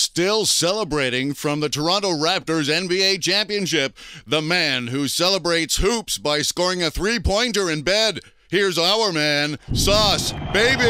Still celebrating from the Toronto Raptors NBA championship, the man who celebrates hoops by scoring a three pointer in bed. Here's our man, Sauce Babie.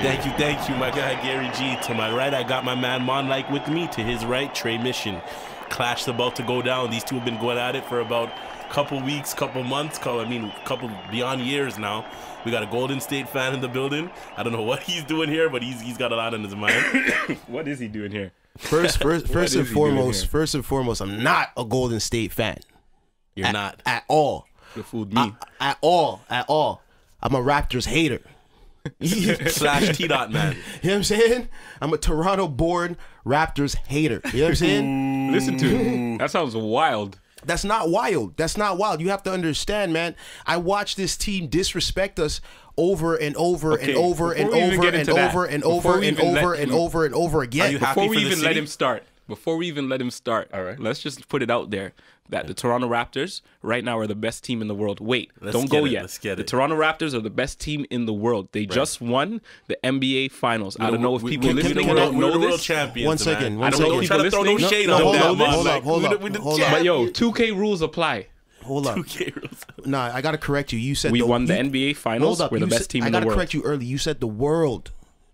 Thank you, thank you, my guy Gary G. To my right, I got my man Mon Like with me. To his right, Tre Mission. Clash about to go down. These two have been going at it for about couple weeks, couple months, couple, I mean, couple beyond years now. We got a Golden State fan in the building. I don't know what he's doing here, but he's he's got a lot on his mind. What is he doing here? First, first, first and foremost, first and foremost, I'm not a Golden State fan You're at, not. at all, You fooled me. at all, at all. I'm a Raptors hater. you know Slash T Dot man. You know what I'm saying? I'm a Toronto-born Raptors hater. You know what I'm saying? Listen to him. That sounds wild. That's not wild. That's not wild. You have to understand, man. I watched this team disrespect us over and over Okay, and over and before we over and into that, over and before over and even let over and him- over and over again. Are you happy Before we for the even let him start, before we even let him start, all right, let's just put it out there that the Toronto Raptors right now are the best team in the world. Wait, Let's don't go it, yet. let's get the it. Toronto Raptors are the best team in the world. They just won the NBA Finals. I don't know if people we- listening we're, don't know the world this. champions. One man. second, one I don't know. second. Don't try to throw no People shade listening- on No, that, hold up, hold up, hold up, the- we the hold up. But yo, 2K rules apply. Hold up. Okay, Rose. Nah, I gotta correct you. You said We the, won the you- NBA Finals. Hold up. We're the best said- team I in the gotta correct you early. You said the world.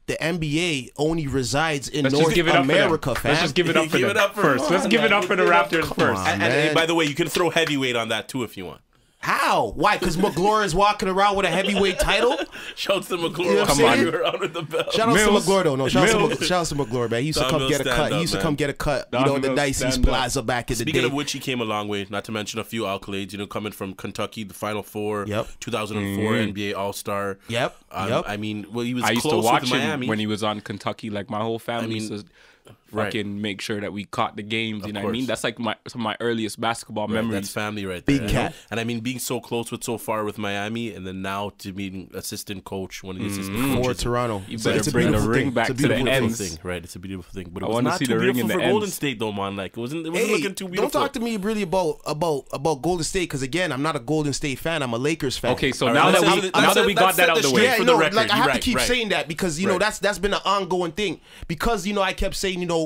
The NBA only resides in Let's just North give it up America, for them. fam. Let's just give it up for Give them it up for first. Let's give it up for the Give it. Raptors Come first. on. And, and, man. by the way, you can throw heavyweight on that too if you want. How? Why? Because Magloire is walking around with a heavyweight title? Shouts to Magloire. You know what I'm Come on, saying? you were out of the belt. Shout out to Mills. Magloire though. No, shout out to, Mills. Shout out to Magloire, man. He used to come Mills, get a cut. up, he used to come get a cut. Don you know, in the Mills, Dicey's stand up. Plaza back in the Speaking day. of which, he came a long way. Not to mention a few accolades. You know, coming from Kentucky, the Final Four, Yep. 2004 NBA All Star. Yep, Um, yep. I mean, well, he was I used to close watch with him Miami when he was on Kentucky. Like my whole family mean, used to right. fucking make sure that we caught the games. You know what I mean? That's like my some of my earliest basketball Right, memories. That's family right Big there. you know? cat. And I mean, being so close with so far with Miami, and then now to being assistant coach, one of the assistant mm. for coaches. Toronto. You So better it's a bring the ring thing. back It's a to the beautiful Beautiful ends. thing, right? It's a beautiful thing, but it I was wanna not see too the ring in beautiful the for Golden ends. State, though, man. Like it wasn't. It wasn't Hey, looking too beautiful. don't talk to me really about about about Golden State because again, I'm not a Golden State fan. I'm a Lakers fan. Okay, so now that we now that we got that out the the way, yeah, for no, the record, like I have to keep saying that because you know that's that's been an ongoing thing. Because you know I kept saying you know,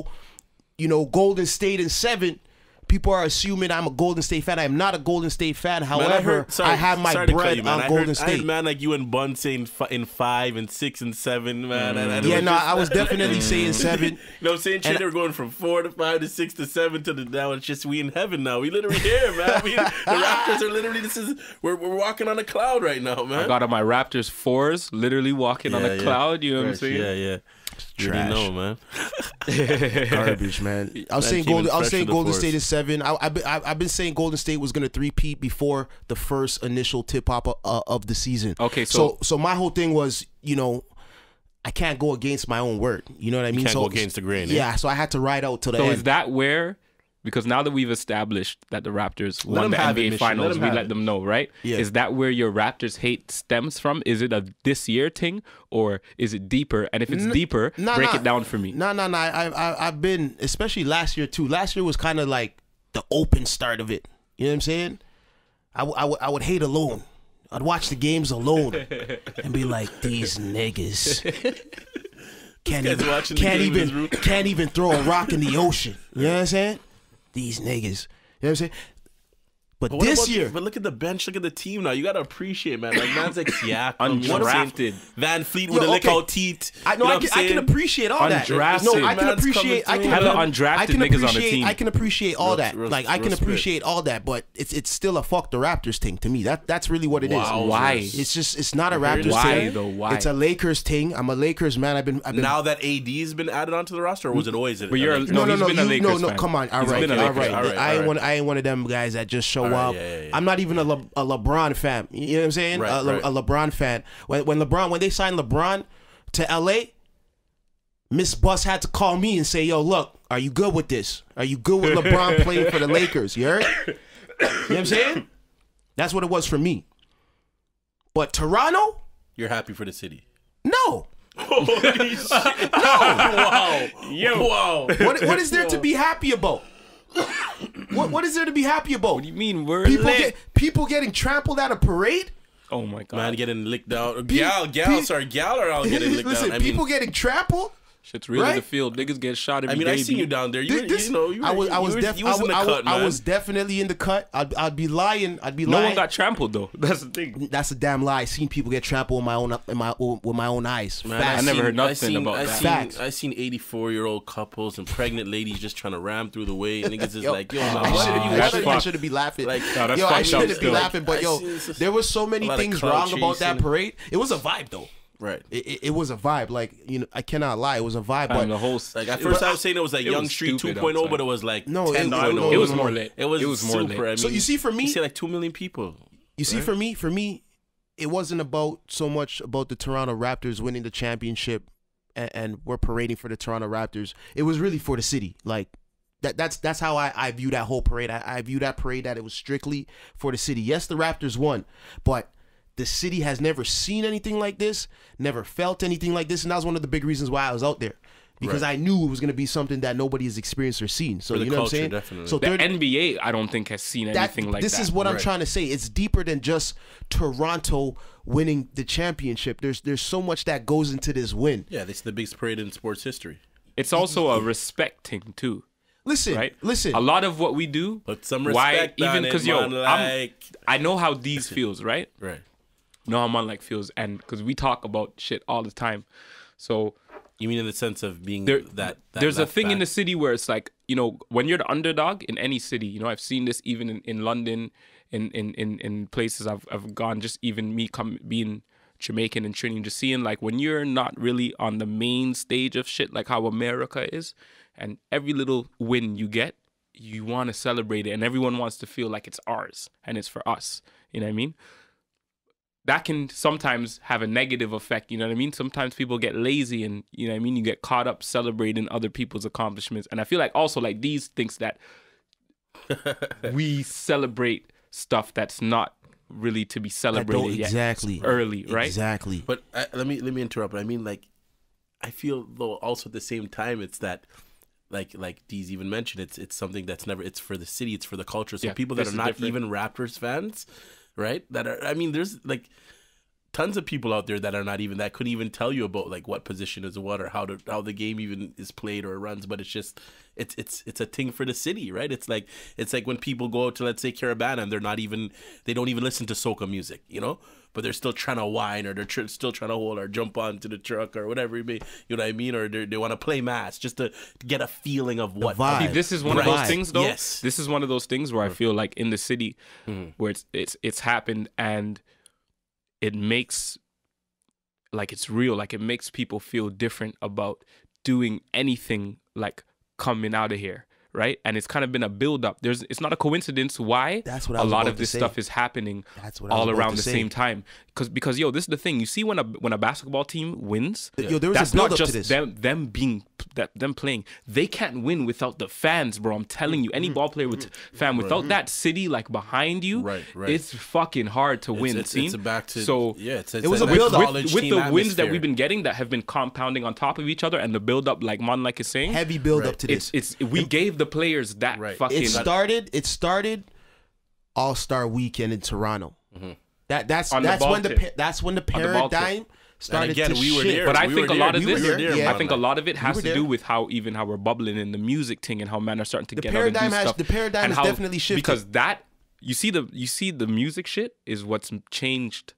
you know Golden State in seven. People are assuming I'm a Golden State fan. I am not a Golden State fan. Man, However, I, heard, sorry, I have my sorry to cut bread you, on I Golden heard, I State. heard man like you and Bun saying fi- in five and six and seven, man. And, and it yeah, no, just- I was definitely saying seven. You know what I'm saying? Shit, they were going from four to five to six to seven to the now it's just we in heaven now. We literally here, man. We, the Raptors are literally this is we're, we're walking on a cloud right now, man. I got on my Raptors fours, literally walking on a yeah. cloud. You know what I'm saying? Yeah, yeah. You Trash. know, man. garbage, man. I was saying Golden. I was saying Golden force. State is seven. I, I've been, I- I've been saying Golden State was going to three-peat before the first initial tip off uh, of the season. Okay, so so- so my whole thing was, you know, I can't go against my own word. You know what I mean? can't so go against the grain, eh? Yeah, so I had to ride out to the So end. is that where? Because now that we've established that the Raptors Let won them the have it, NBA Mission. Let Finals, we let it. them know, right? Yeah. Is that where your Raptors hate stems from? Is it a this year thing, or is it deeper? And if it's deeper, Nah, break nah. it down for me. No, no, no. I, I, I've been, especially last year too. Last year was kind of like the open start of it. You know what I'm saying? I, w- I, w- I would hate alone. I'd watch the games alone and be like, these niggas can't even, can't game even, can't even throw a rock in the ocean. You know what I'm saying? These niggas. You know what I'm saying? But, But this about- year, but look at the bench. Look at the team now. You gotta appreciate, man. Like man's like Siakam, you know what I'm saying? Undrafted. VanVleet Yo, with a lick okay. out teeth. I You know, I can, I can appreciate all that. No, I can Man's appreciate. I can, through. Hella undrafted I can niggas on the appreciate- team. I can appreciate all Res- that. res- like I can respect. appreciate all that, but it's it's still a fuck the Raptors thing to me. That that's really what it is. Wow. Why? It's just it's not a Raptors Why, thing. though? Why? It's a Lakers thing. I'm a Lakers man. I've been I've been Now that AD's been added onto the roster, or was it always? But you're no, no, no, been a you, no, no. Come on, all He's right, been a all Lakers right. fan. All right, I ain't one. I ain't one of them guys that just show All right, up. yeah, yeah, yeah. I'm not even a, Le, a LeBron fan. You know what I'm saying? Right, a, Le, right. a LeBron fan. When when LeBron when they signed LeBron to LA, Miss Bus had to call me and say, "Yo, look, are you good with this? Are you good with LeBron playing for the Lakers? You heard? You know what I'm saying? That's what it was for me. But Toronto, You're happy for the city. no. wow. Yo. Wow. What what is there to be happy about? What what is there to be happy about? What do you mean we're People lit? get people getting trampled at a parade. oh my god. Man getting licked out. Gal, gal, pe- sorry, gal are all getting licked Listen, down. I mean, people getting trampled. Shit's real in the field. Niggas get shot every I mean, day, I seen B. you down there. You, This- were- this- you know, you were, I was, I you was, were- def- was I, in the was- I, cut, was- I was definitely in the cut. I'd, I'd be lying. I'd be No lying. one got trampled though. That's the thing. That's a damn lie. I seen people get trampled in my own in my with my own eyes. Man, Facts. I never heard nothing seen, about I that. Seen, Facts. I seen 84 year old couples and pregnant ladies just trying to ram through the way. And niggas is like, yo, man, I shouldn't, are you? I that's shouldn't, I fucked. shouldn't be laughing. Like- No, that's yo, I shouldn't be laughing, but yo, there was so many a lot of things wrong about that parade. It was a vibe though. Right. It, it, it was a vibe. Like you know, I cannot lie. It was a vibe. But And the whole Like at first, was- I was saying it was like it Young was Street stupid 2.0, outside. but it was like No, it- no, no, it was no, more no. lit. It was, it was more super. lit. I so you see, for you me, see like two million people. You see, for me, for me, it wasn't about so much about the Toronto Raptors winning the championship, and, and we're parading for the Toronto Raptors. It was really for the city. Like that. That's that's how I, I view that whole parade. I, I view that parade that it was strictly for the city. Yes, the Raptors won, but the city has never seen anything like this, never felt anything like this, and that was one of the big reasons why I was out there. Because I knew it was going to be something that nobody has experienced or seen. So For the you know what I'm culture, saying? definitely. So the third- NBA, I don't think has seen that, anything like this This is what I'm trying to say. It's deeper than just Toronto winning the championship. There's there's so much that goes into this win. Yeah, this is the biggest parade in sports history. It's also a respect thing too, Listen, right? listen. a lot of what we do. Put some why respect on even it, because yo, man, I'm, like- I know how these feels, right? Right. Know how man like feels, and because we talk about shit all the time, so You mean in the sense of being there, that, that there's a thing in the city where it's like you know when you're the underdog in any city you know i've seen this even in, in london in, in in in places i've i've gone just even me come being jamaican and trinity just seeing like when you're not really on the main stage of shit like how america is and every little win you get you want to celebrate it and everyone wants to feel like it's ours and it's for us. You know what i mean that can sometimes have a negative effect. You know what I mean? Sometimes people get lazy and, you know what I mean? You get caught up celebrating other people's accomplishments. And I feel like also like these things that we celebrate stuff that's not really to be celebrated don't- yet. exactly Early, right? Exactly. But I, let me let me interrupt. I mean, like, I feel though also at the same time it's that, like like Dee's even mentioned, it's it's something that's never. It's for the city. It's for the culture. So Yeah, people that are not different. even Raptors fans, right? That are. I mean, there's like tons of people out there that are not even that couldn't even tell you about like what position is what or how to how the game even is played or runs but it's just it's it's it's a thing for the city right it's like it's like when people go out to let's say Caribana and they're not even they don't even listen to soca music you know but they're still trying to whine or they're tr- still trying to hold or jump onto the truck or whatever it may you know what I mean or they they want to play mass just to get a feeling of what vibe. See, this is one of those things though. Yes. This is one of those things where I feel like in the city mm-hmm. where it's it's it's happened and it makes like it's real, like it makes people feel different about doing anything like coming out of here. Right, and it's kind of been a build up. There's, it's not a coincidence why That's what I a was lot of this say. stuff is happening That's what all around the say. same time. Because, because yo, this is the thing. You see, when a when a basketball team wins, Yo, there was a that's not build-up to just this. them them being that them playing. They can't win without the fans, bro. I'm telling you, any mm-hmm. ball player with mm-hmm. fan without mm-hmm. that city like behind you, Right, right. it's fucking hard to win. it's, it's back to so yeah it's, it's It was a a with, build-up. with, with team the wins that we've been getting that have been compounding on top of each other and the build up, like Mon like is saying, Heavy build up Right. to this. it's it's we gave the players that Right. fucking it started. It started All Star Weekend in Toronto. Mm-hmm. That that's On the that's when the that's when the On the paradigm started again, to we were shift. there. But I We think a lot there. of We this, there, yeah. I think a lot of it has were to do with how even how we're bubbling in the music thing and how men are starting to The get out and do paradigm has- stuff. the paradigm and has definitely shifted. because that you see the you see the music shit is what's changed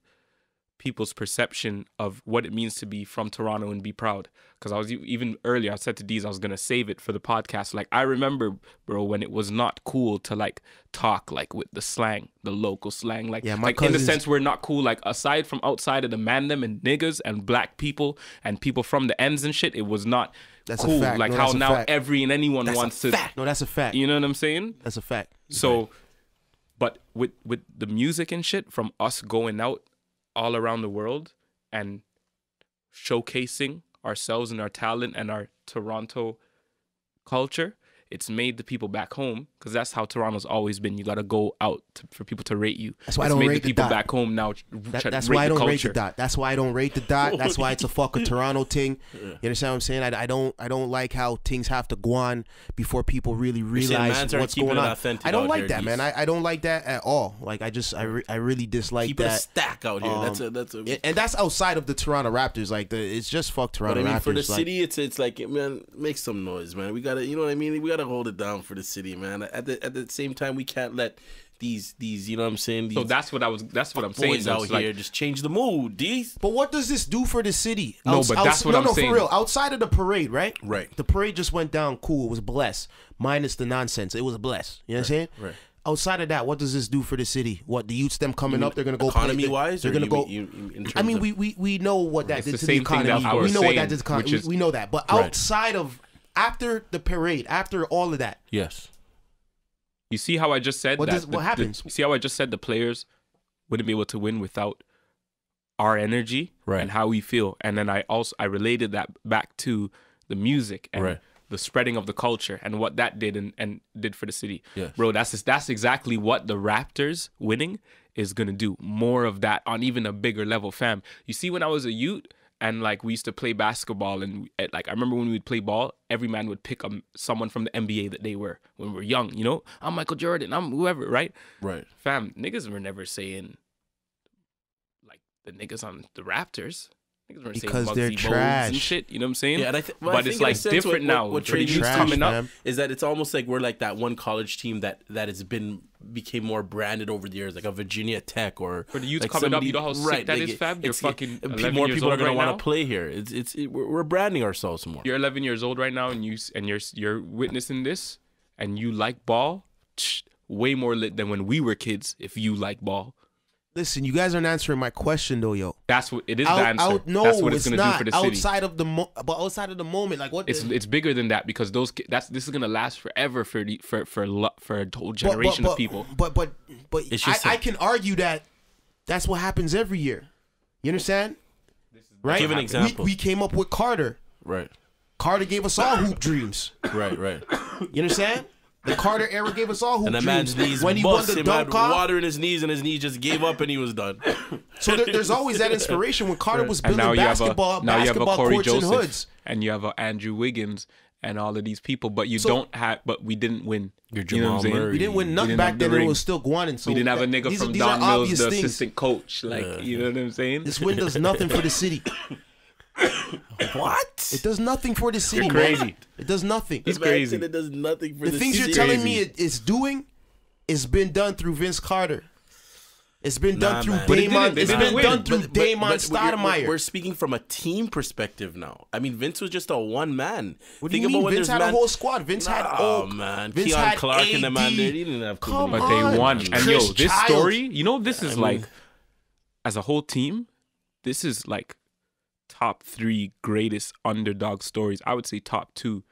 people's perception of what it means to be from Toronto and be proud. Because I was even earlier, I said to Deez I was gonna save it for the podcast. Like I remember, bro, when it was not cool to like talk like with the slang, the local slang. Like, Yeah, my like in the sense we're not cool. Like aside from outside of the man them and niggas and black people and people from the ends and shit, it was not That's cool. Like No, how now fact. every and anyone That's a wants to. No, that's a fact. You know what I'm saying? That's a fact. So, but with with the music and shit from us going out all around the world and showcasing ourselves and our talent and our Toronto culture, it's made the people back home because that's how Toronto's always been. You got to go out to, for people to rate you. That's why I don't made rate the the people dot. back home now. That- that's why I don't rate the dot. That's why I don't rate the dot. That's why it's a fucking Toronto thing. You understand what I'm saying? I, I don't I don't like how things have to go on before people really realize what's going on. I don't like here, that, man. I, I don't like that at all. Like I just I, re- I really dislike Keep it a that. stack out here. that's Um, a that's a. And- and that's outside of the Toronto Raptors. Like the it's just fuck But I mean, Raptors. for the like, city, it's it's like man, make some noise, man. We gotta, you know what I mean. We gotta hold it down for the city, man. At the at the same time, we can't let these these, you know what I'm saying. These So that's what I was. That's what I'm saying. boys out It's like- here just change the mood, D's. But what does this do for the city? No, Outs- but outs- that's what no, I'm no, saying. for real. Outside of the parade, right? Right. The parade just went down cool. It was blessed. Minus the nonsense. It was blessed. You know what I'm saying? right. Outside of that, what does this do for the city? What the youths them coming up? They're gonna go economy they're- wise, They're gonna you go. mean- you- I mean, we, we we know what that It's did the to the same thing that economy. We was know what that saying, did to the economy. We, is- we know that. But Right. outside of after the parade, after all of that, yes, You see how I just said What that does- the- what the- happens? you see how I just said the players wouldn't be able to win without our energy Right. and how we feel, and then I also I related that back to the music and Right. the spreading of the culture and what that did and, and did for the city. Yes. Bro, that's that's exactly what the Raptors winning is gonna do. More of that on even a bigger level, fam. You see, when I was a youth and like we used to play basketball and like I remember when we would play ball, every man would pick um, someone from the NBA that they were when we were young. You know, I'm Michael Jordan, I'm whoever, right? right. Fam, niggas were never saying like the niggas on the Raptors. Niggas Because saying they're Bugsy trash. and shit. You know what I'm saying? Yeah, and I th- well, but think it's like different what- now. what for the Tre youth trash, coming up. man. is that it's almost like we're like that one college team that that has been became more branded over the years, like a Virginia Tech or For the youth like coming up, you know how sick that is, fam? You're it's- fucking 11 more years people are gonna right want to play here. It's it's it, we're, we're branding ourselves more. You're 11 years old right now, and you and you're you're witnessing this, and you like ball. Way more lit than when we were kids. If you like ball, listen, you guys aren't answering my question though, yo. that's what it is. Out, the answer. out, no, that's what it's, it's gonna not. do for the city. outside of the mo- but outside of the moment, like what? It's the- it's bigger than that because those that's this is gonna last forever for the for for for a whole but- generation but, of people. But but but It's I, just I a- can argue that that's what happens every year. You understand? Right. Give an We- example. We, came up with Carter. Right, Carter gave us all hoop dreams. right, right. You understand? The Carter era gave us all hoop And the dreams. man's knees when he won bust the him, had dunk off. water in his knees, and his knee just gave up, and he was done. So there, there's always that inspiration when Carter was building now you have a basketball now you have a basketball Cory courts Joseph and hoods. and you have a Andrew Wiggins and all of these people, but you So- don't have. But we didn't win. Your You know what I'm Jamal? Murray. We didn't win nothing didn't back the then. and It ring. was still Guanin. So we didn't have a nigga these are- from these Don Mills, obvious the things. assistant coach. Like you know what I'm saying? This win does nothing for the city. What? It does nothing for the city. You're man. It does nothing. He's The man crazy. It does nothing for the the, things you're telling me it, it's doing, it's been done through Vince Carter. It's been done through man. But it Damon. didn't- they It's didn't been win. done through But- but- Damon but we're- we're- Stoudamire. We're speaking from a team perspective now. I mean, Vince was just a one man. What do you mean? Vince had a whole squad. Vince had Oh man, Vince Keon had Clark and the man AD. there. He didn't have Come many But they on, won. And yo, Chris this Childs. story, you know, this is I like, mean- as a whole team, this is like top three greatest underdog stories. I would say top two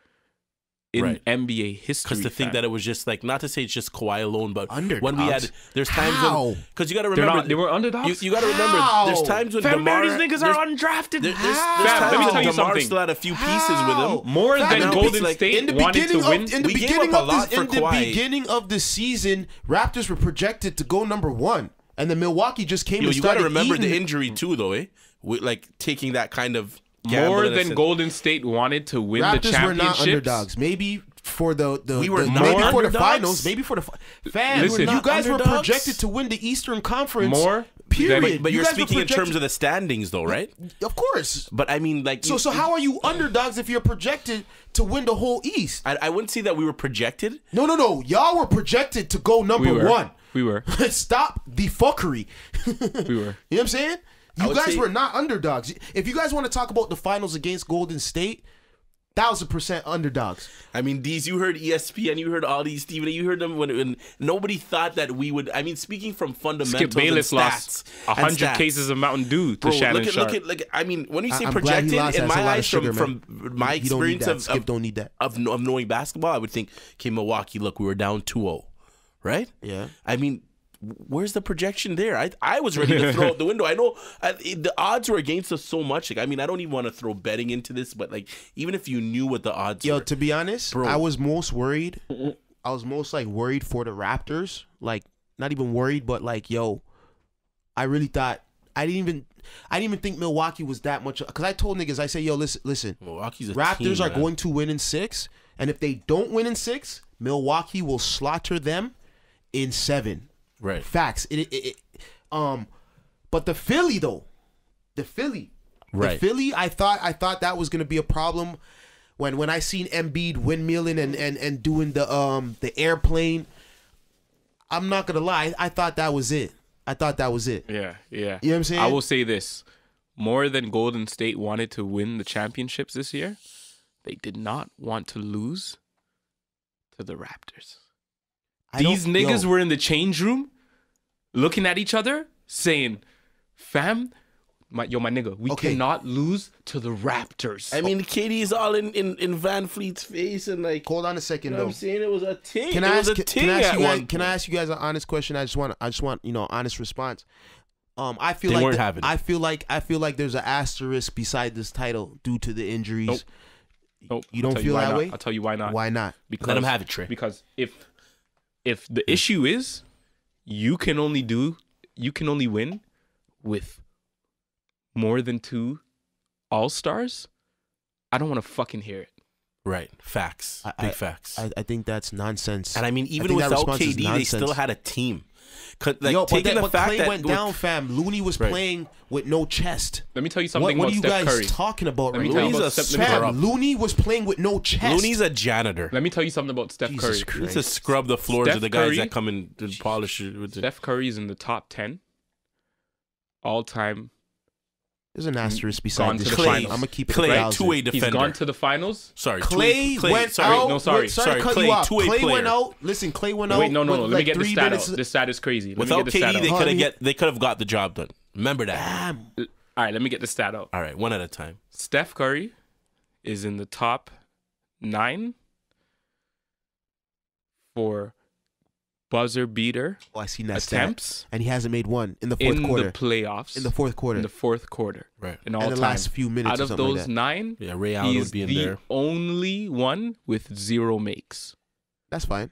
in Right. NBA history. Because to think fam. that it was just like not to say it's just Kawhi alone, but Underdogs? when we had there's times How? when because you got to remember not, they were underdogs. you, you got to remember there's times when Fam, Demar these niggas are undrafted. there- there's, there's How? times Fam, let me tell you Demar something. still had a few pieces How? with him. More Fam, than in the Golden be- like, State in the wanted beginning to win. of in the We gave beginning up a of lot this, for in the Kawhi. beginning of the season, Raptors were projected to go number one, and then Milwaukee just came Yo, and you got to started remember eating. the injury too, though, eh? With, like taking that kind of gamble More than sense. Golden State wanted to win the Raptors were not underdogs. Maybe for the, the, We were the- not maybe for the finals. Maybe for the fi- fam. Listen. you We're not guys were projected to win the Eastern Conference. More period. than- But You you're speaking in terms of the standings, though, right? of course. But I mean, like, So so how are you underdogs if you're projected to win the whole East? I, I wouldn't say that we were projected. No, no, no. Y'all were projected to go number We one. We were. Stop the fuckery. We were. You know what I'm saying? You guys say- were not underdogs. If you guys want to talk about the finals against Golden State, thousand percent underdogs. I mean, these you heard ESPN, you heard all these Stephen, you heard them when, when nobody thought that we would. I mean, speaking from fundamentals, Skip Bayless and lost stats, a hundred cases of Mountain Dew to Bro, Shannon look at Sharpe. look at like I mean, when you say I'm projected, in my lot eyes, sugar, from from my You don't need experience that. of, Skip of, don't need that. of of knowing basketball, I would think, okay, Milwaukee, look, we were down 2-0, right? Yeah. I mean, where's the projection there? I I was ready to throw out the window. I know I, the odds were against us so much. Like I mean, I don't even want to throw betting into this, but like even if you knew what the odds Yo, were, to be honest, Bro. I was most worried. I was most like worried for the Raptors. Like not even worried, but like yo, I really thought I didn't even I didn't even think Milwaukee was that much. Because I told niggas, I say, yo, listen, listen. Milwaukee's a Raptors team, are man. going to win in six, and if they don't win in six, Milwaukee will slaughter them in seven. Right. Facts. It, it, it, um, but the Philly though, the Philly, Right. the Philly. I thought I thought that was gonna be a problem when when I seen Embiid windmilling and and and doing the um the airplane. I'm not gonna lie. I thought that was it. I thought that was it. Yeah, yeah. You know what I'm saying? I will say this: more than Golden State wanted to win the championships this year, they did not want to lose to the Raptors. I These niggas yo, were in the change room, looking at each other, saying, "Fam, my, yo, my nigga, we Okay. cannot lose to the Raptors." I mean, KD is all in, in, in VanVleet's face and like. Hold on a second You know what though. I'm saying? It was a ting. Can it I was ask? a Can, ting can I ask you guys? Can I ask you guys an honest question? I just want. I just want you know honest response. Um, I feel They like the- having. I feel like I feel like there's an asterisk beside this title due to the injuries. Nope. Nope, You don't tell feel why that not. way? I'll tell you why not. Why not? Because, Let him have it, Tre. Because if if the hmm. issue is you can only do you can only win with more than two all stars, I don't want to fucking hear it. Right. Facts. I- Big I- facts. I, I think that's nonsense. and I mean, even think that without response KD, they still had a team. 'Cause, Like, Yo, but, taking then, the but fact Clay that went we're- down, fam. Looney was Right. playing with no chest. Let me tell you something what about are you Steph guys Curry. talking about Let right tell you now? Looney's about a Steph. Let scrub. Fam, Looney was playing with no chest. Looney's a janitor. let me tell you something about Steph Jesus Curry. Christ. He needs to scrub the floors Steph of the guys Curry- that come in to polish it. With the, Steph Curry is in the top ten all time. There's an mm. asterisk beside this. the shit. finals. I'm gonna keep it Clay, a two-way He's defender. gone to the finals. sorry, Clay, two-way- went sorry, out. no, sorry. wait, sorry, Sorry, to cut Clay, you off. two-way Clay player. went out. Listen, Clay went out. Wait, no, no, no. with Let me get the stat minutes. out. This stat is crazy. Let Without me get the stat they could have get they could have got the job done. Remember that. Damn. All right, let me get the stat out. All right, one at a time. Steph Curry is in the top nine for buzzer beater Oh, I seen that stat. attempts And he hasn't made one in the fourth in quarter. In the playoffs. in the fourth quarter. in the fourth quarter. Right. In all and the time. last few minutes Out or of something like those that. nine, Yeah, Ray Allen would be in the there. only one with zero makes. That's fine.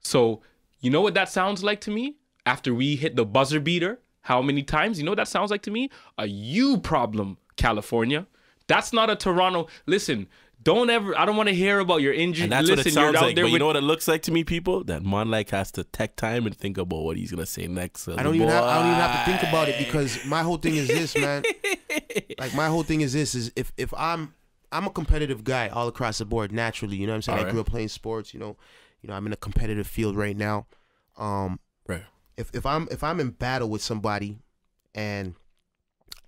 So you know what that sounds like to me? After we hit the buzzer beater, how many times? You know what that sounds like to me? A you problem, California. That's not a Toronto. Listen, don't ever. I don't want to hear about your injury. And that's Listen, what it you're sounds out like. there But you know what it looks like to me, people? That Monlike has to take time and think about what he's gonna say next. I don't even have, I don't even have to think about it because my whole thing is this, man. like my whole thing is this: is if if I'm I'm a competitive guy all across the board naturally. You know what I'm saying? I Alright. grew up playing sports. You know, you know I'm in a competitive field right now. Um, Right. if if I'm if I'm in battle with somebody, and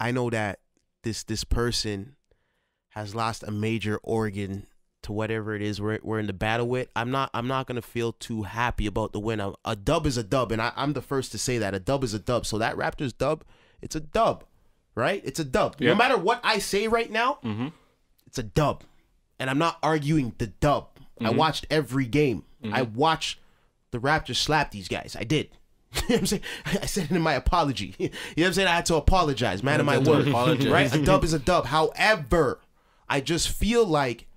I know that this this person has lost a major organ to whatever it is we're, we're in the battle with, I'm not I'm not gonna feel too happy about the win. A, a dub is a dub, and I, I'm the first to say that a dub is a dub. So that Raptors dub, it's a dub, right? It's a dub. Yeah. No matter what I say right now, Mm-hmm. it's a dub, and I'm not arguing the dub. Mm-hmm. I watched every game. I watched the Raptors slap these guys. I did. you know what I'm saying? I said it in my apology. You know what I'm saying? I had to apologize, man of my word. apologize. Right? A dub is a dub. However, I just feel like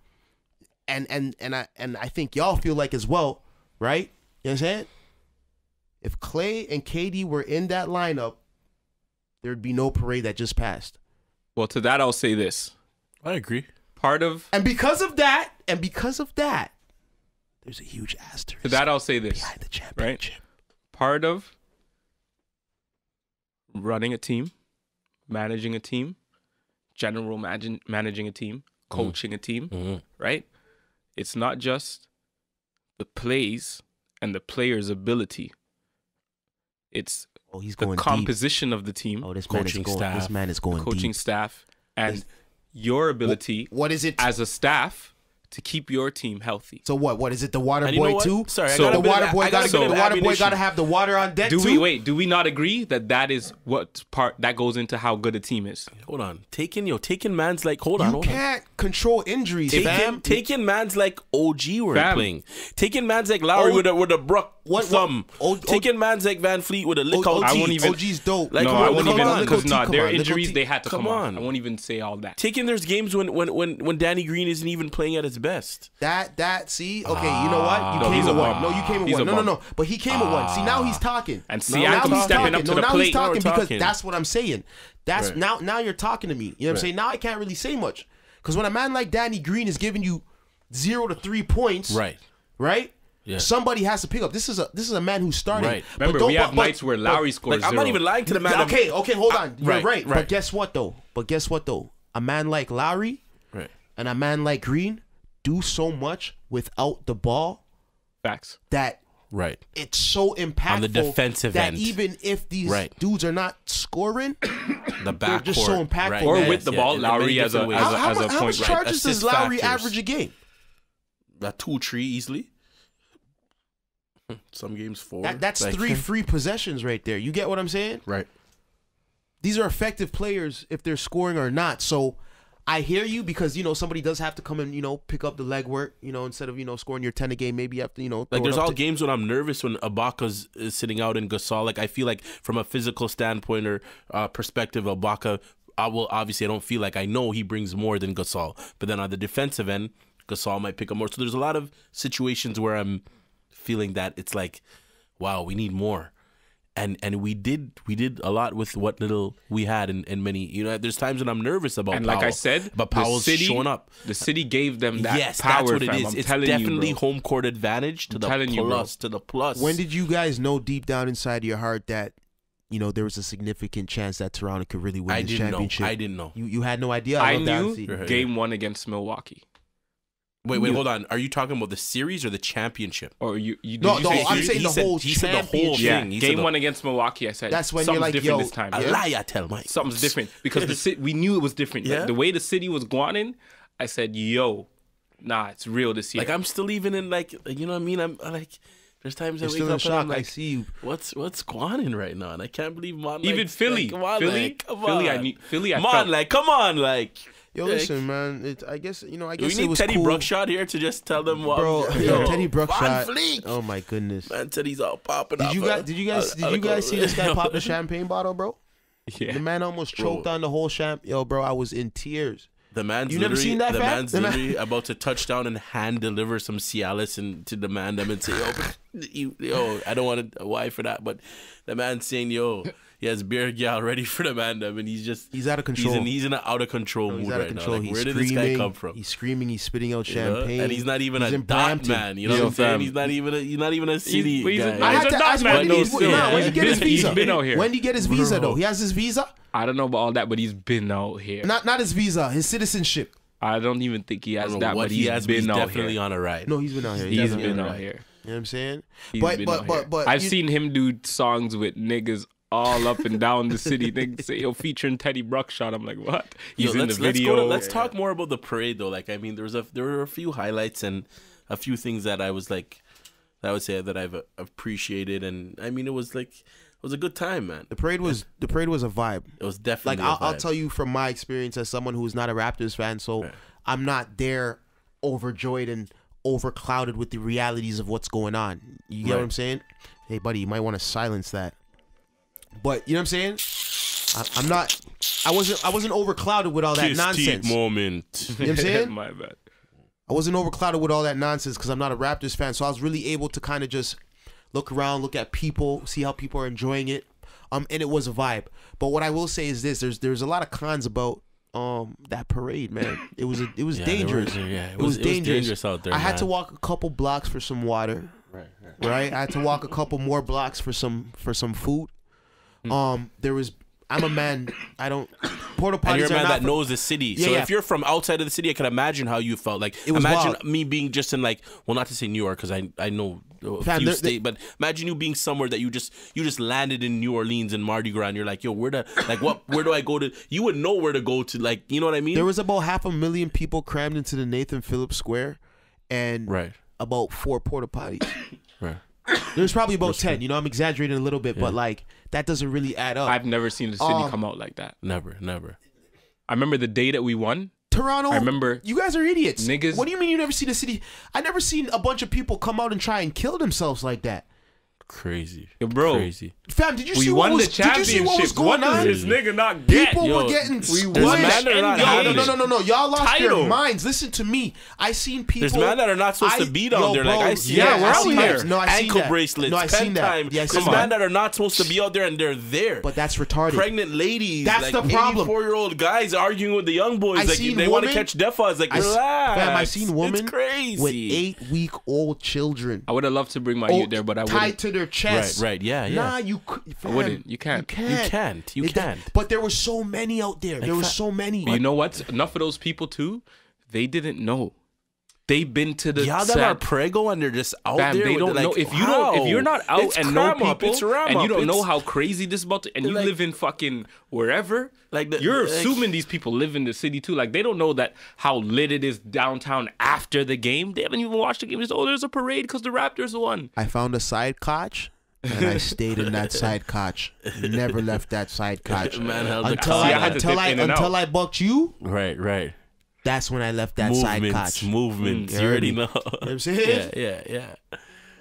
and and and I and I think y'all feel like as well, right? You know what I'm saying? If Clay and KD were in that lineup, there'd be no parade that just passed. Well, to that, I'll say this. I agree. Part of And because of that, and because of that, there's a huge asterisk to that, I'll say this. behind the championship. Part of running a team, managing a team, general managing managing a team, coaching a team, Mhm. right? It's not just the plays and the player's ability. It's Oh, he's the going deep. composition of the team, Oh, this man is Coaching going. staff. This man is going coaching deep. staff, and This- your ability What is it? as a staff to keep your team healthy. So what? What is it? The water And you know boy what? too? Sorry, I So- got a the water boy I got got a bit the water boy got to have the water on deck Do too. wait? Do we not agree that that is what part that goes into how good a team is? Hold on, taking yo, taking man's like hold on, You can't control injuries, Taking, fam. taking man's like OG were Fam. playing. Taking man's like Lowry O- with a with a Brook What- what- thumb. O- O- taking man's like VanVleet with a lick O- out I won't even- OG's dope. Like, no, I won't even because Lick no, OT, their come on, Lick injuries they had to come, Come on. on. I won't even say all that. Taking there's games when when when when Danny Green isn't even playing at his best. That that see okay, you know what? You ah. No, came he's a with one. bum. No, you came with He's one. No, no, bum. no. But he came with one. See now he's ah. talking. And now, Siakam now he's stepping talking. up to no, the now plate. he's talking Now we're because talking. that's what I'm saying. That's Right. now now you're talking to me. You know what I'm saying? Now I can't really say much because when a man like Danny Green is giving you zero to three points, Right. right? Yeah. Somebody has to pick up. This is a this is a man who's starting. Right. But Remember, don't- we have but- nights where but- Lowry scores Like I'm zero. not even lying to the man. I'm- Okay, okay, hold on. You're right, right, right. But guess what though? But guess what though? A man like Lowry Right. and a man like Green do so much without the ball Facts. that Right. it's so impactful On the defensive that end. even if these Right. dudes are not scoring, The back just so impactful, Right. Or man. with the Yeah, ball, in many Lowry as a- different ways. as how, a- how, as mu- how point much guard. charges does Lowry factors. average a game? That two three easily. Some games four. That, that's Like- three free possessions right there. You get what I'm saying? Right. These are effective players if they're scoring or not. So I hear you because you know somebody does have to come and you know pick up the legwork. You know instead of you know scoring your ten a game, maybe you have to you know Like there's all to- games when I'm nervous when Ibaka's is sitting out in Gasol. Like I feel like from a physical standpoint or uh, perspective, Ibaka. I will obviously I don't feel like I know he brings more than Gasol. But then on the defensive end, Gasol might pick up more. So there's a lot of situations where I'm feeling that it's like, wow, we need more. And and we did we did a lot with what little we had in, in many you know there's times when I'm nervous about And like I said, but the Powell's city, showing up. The city gave them that yes, power. that's what it fam. is. I'm it's telling definitely you, home court advantage to I'm the telling you, plus to the plus. When did you guys know deep down inside your heart that you know there was a significant chance that Toronto could really win I the didn't know. championship? I didn't know. You you had no idea. I love that, knew game one against Milwaukee. Wait, wait, hold on. Are you talking about the series or the championship? Or you, you did No, you no, say I'm series? saying he the said- whole he said the whole championship. yeah, thing. He game the- one against Milwaukee. I said That's when something's you're like, different yo, this time. A Yeah. lie, I tell Mike. Something's different because the city, we knew it was different. Like, Yeah? the way the city was going in, I said, "Yo, nah, it's real this year." Like I'm still even in like you know what I mean. I'm like there's times I You're wake still in up and. I'm like, I see you. what's what's going right now? And I can't believe Mon. Even like, Philly, like, come on, Philly, like, come Philly, I on. knew, Philly, I Mon, felt like come on, like. Yo, listen, man. It, I guess you know. I Do we guess it need Teddy cool. Bruckshot here to just tell them what, bro. yo, Teddy Von Bruckshot. Oh my goodness. Man, Teddy's all popping Did you guys? Did you guys? Did you guys see this guy pop the champagne bottle, bro? yeah. The man almost Bro. choked on the whole champ. Yo, bro, I was in tears. The man's You never seen that, the man's The man- literally about to touch down and hand deliver some Cialis and to demand them and say, yo, you, yo, I don't want a wife for that, but the man's saying, yo, he has beer gal ready for the man, them, and he's just He's out of he's control. in he's in an out of control He's mood out of right control. now. Like, he's where did this guy come from? He's screaming. He's spitting out You know? champagne. And he's not even He's a in dot man. You know what I'm saying? He's not even a he's not even a city he's a- guy. I He's had a to dot ask man, when though, did he, still. nah, when He's did he get his been- he's visa? been out here. When did he get his visa though? He has his visa. I don't know about all that, but he's been out here. Not not his visa. His citizenship. I don't even think he has that, what but he has, been he's out definitely here. on a ride. No, he's been out here. He's definitely been been out out here. You know what I'm saying? He's but been but out but here. but I've you- seen him do songs with niggas all up and down the city. They say, "Yo, featuring Teddy Bruckshot." I'm like, what? Yo, He's in the let's, let's video. to- let's talk more about the parade though. Like I mean, there was a there were a few highlights and a few things that I was like, that I would say that I've appreciated, and I mean, it was like it was a good time, man. the parade was the parade was a vibe. It was definitely Like definitely I'll, a I'll vibe. tell you from my experience as someone who's not a Raptors fan, so I'm not there overjoyed and overclouded with the realities of what's going on. You get what I'm saying? Hey, buddy, you might want to silence that. But you know what I'm saying? I, I'm not. I wasn't. I wasn't overclouded with all that Kiss nonsense. moment. You know what I'm saying? My bad. I wasn't overclouded with all that nonsense because I'm not a Raptors fan. So I was really able to kind of just look around, look at people, see how people are enjoying it. Um, and it was a vibe. But what I will say is this: there's there's a lot of cons about um that parade, man. It was a, it was Yeah, there dangerous. was- yeah, it, was, dangerous. out there. I had to walk a couple blocks for some water. Right, right. Right. I had to walk a couple more blocks for some for some food. Hmm. Um, there was I'm a man. I don't. Porta potties and you're a man that knows the city. Yeah, so yeah. if you're from outside of the city, I can imagine how you felt. Like It was imagine wild. me being just in like, well, not to say New York because I I know a Fam, few there- states, but imagine you being somewhere that you just you just landed in New Orleans and Mardi Gras, and you're like, yo, where the like what where do I go to? You would know where to go to, like you know what I mean? There was about half a million people crammed into the Nathan Phillips Square, and right, about four porta potties. right. There's probably about ten. You know, I'm exaggerating a little bit, but like that doesn't really add up. I've never seen the city Um, come out like that. Never, never. I remember the day that we won. Toronto. I remember- You guys are idiots. Niggas- What do you mean you never seen the city? I never seen a bunch of people come out and try and kill themselves like that. Crazy, Yo, bro. crazy. Fam, did you We see won what was? the Did you see what was going What on? this nigga not get? People Yo, were getting there's squished. man that are not Yo, having no, no, no, no, no. Y'all lost Title. your minds. Listen to me. I seen people. There's men that are not supposed I- to be down yo, there. Like I see, Yeah, that. we're I out see here. No, I seen ankle that. bracelets, No, I seen that. time. Yeah, I There's seen men that. that are not supposed to be out there and they're there. But that's retarded. pregnant ladies. That's like the problem. Four year old guys arguing with the young boys. I like they want to women- catch defas. Like relax. Fam, I seen women It's crazy. with eight week old children. I would have loved to bring my Oh, youth there, but I tied wouldn't. to their chest. Right, right, yeah, yeah. Nah, you. cou- Fam, wouldn't. You can't. You You can't. can't. You It- can't. But there were so many out there. there were so many. But you know what? Enough of those people too. They didn't know. They've been to the Y'all set. that are prego and they're just out Fam, there. they don't the, know like, if you don't if you're not out and know cram up, people it's and you don't know how crazy this about to, and you Like- live in fucking wherever Like the- you're like- assuming these people live in the city too like they don't know that how lit it is downtown after the game they haven't even watched the game just oh there's a parade because the Raptors won I found a side couch. And I stayed in that side couch. Never left that side couch. Man until. I, I until I until. I bucked you. Right, right. That's when I left that side Movements, couch. movements. Mm, you already you know. know what I'm saying? yeah, yeah, yeah.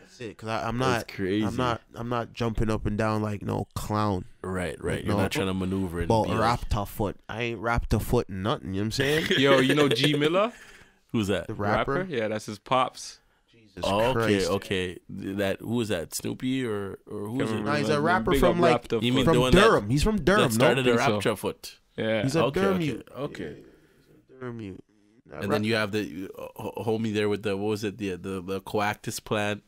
That's it. Because I'm not. crazy. I'm not. I'm not jumping up and down like no clown. Right, right. You're No. not trying to maneuver and But be like- raptor foot. I ain't raptor foot nothing. You know what I'm saying? yo you know G Miller Who's that? The rapper. rapper yeah that's his pops Jesus Oh, okay, okay. That who is that? Snoopy or or who's it? Nah, he's a rapper from like You mean from one that- Durham. He's from Durham. that started no? a think so. foot. yeah He's a Okay, Durham. okay, you- okay. Durham. you- And then you have the uh, homie there with the what was it the the the coactus plant.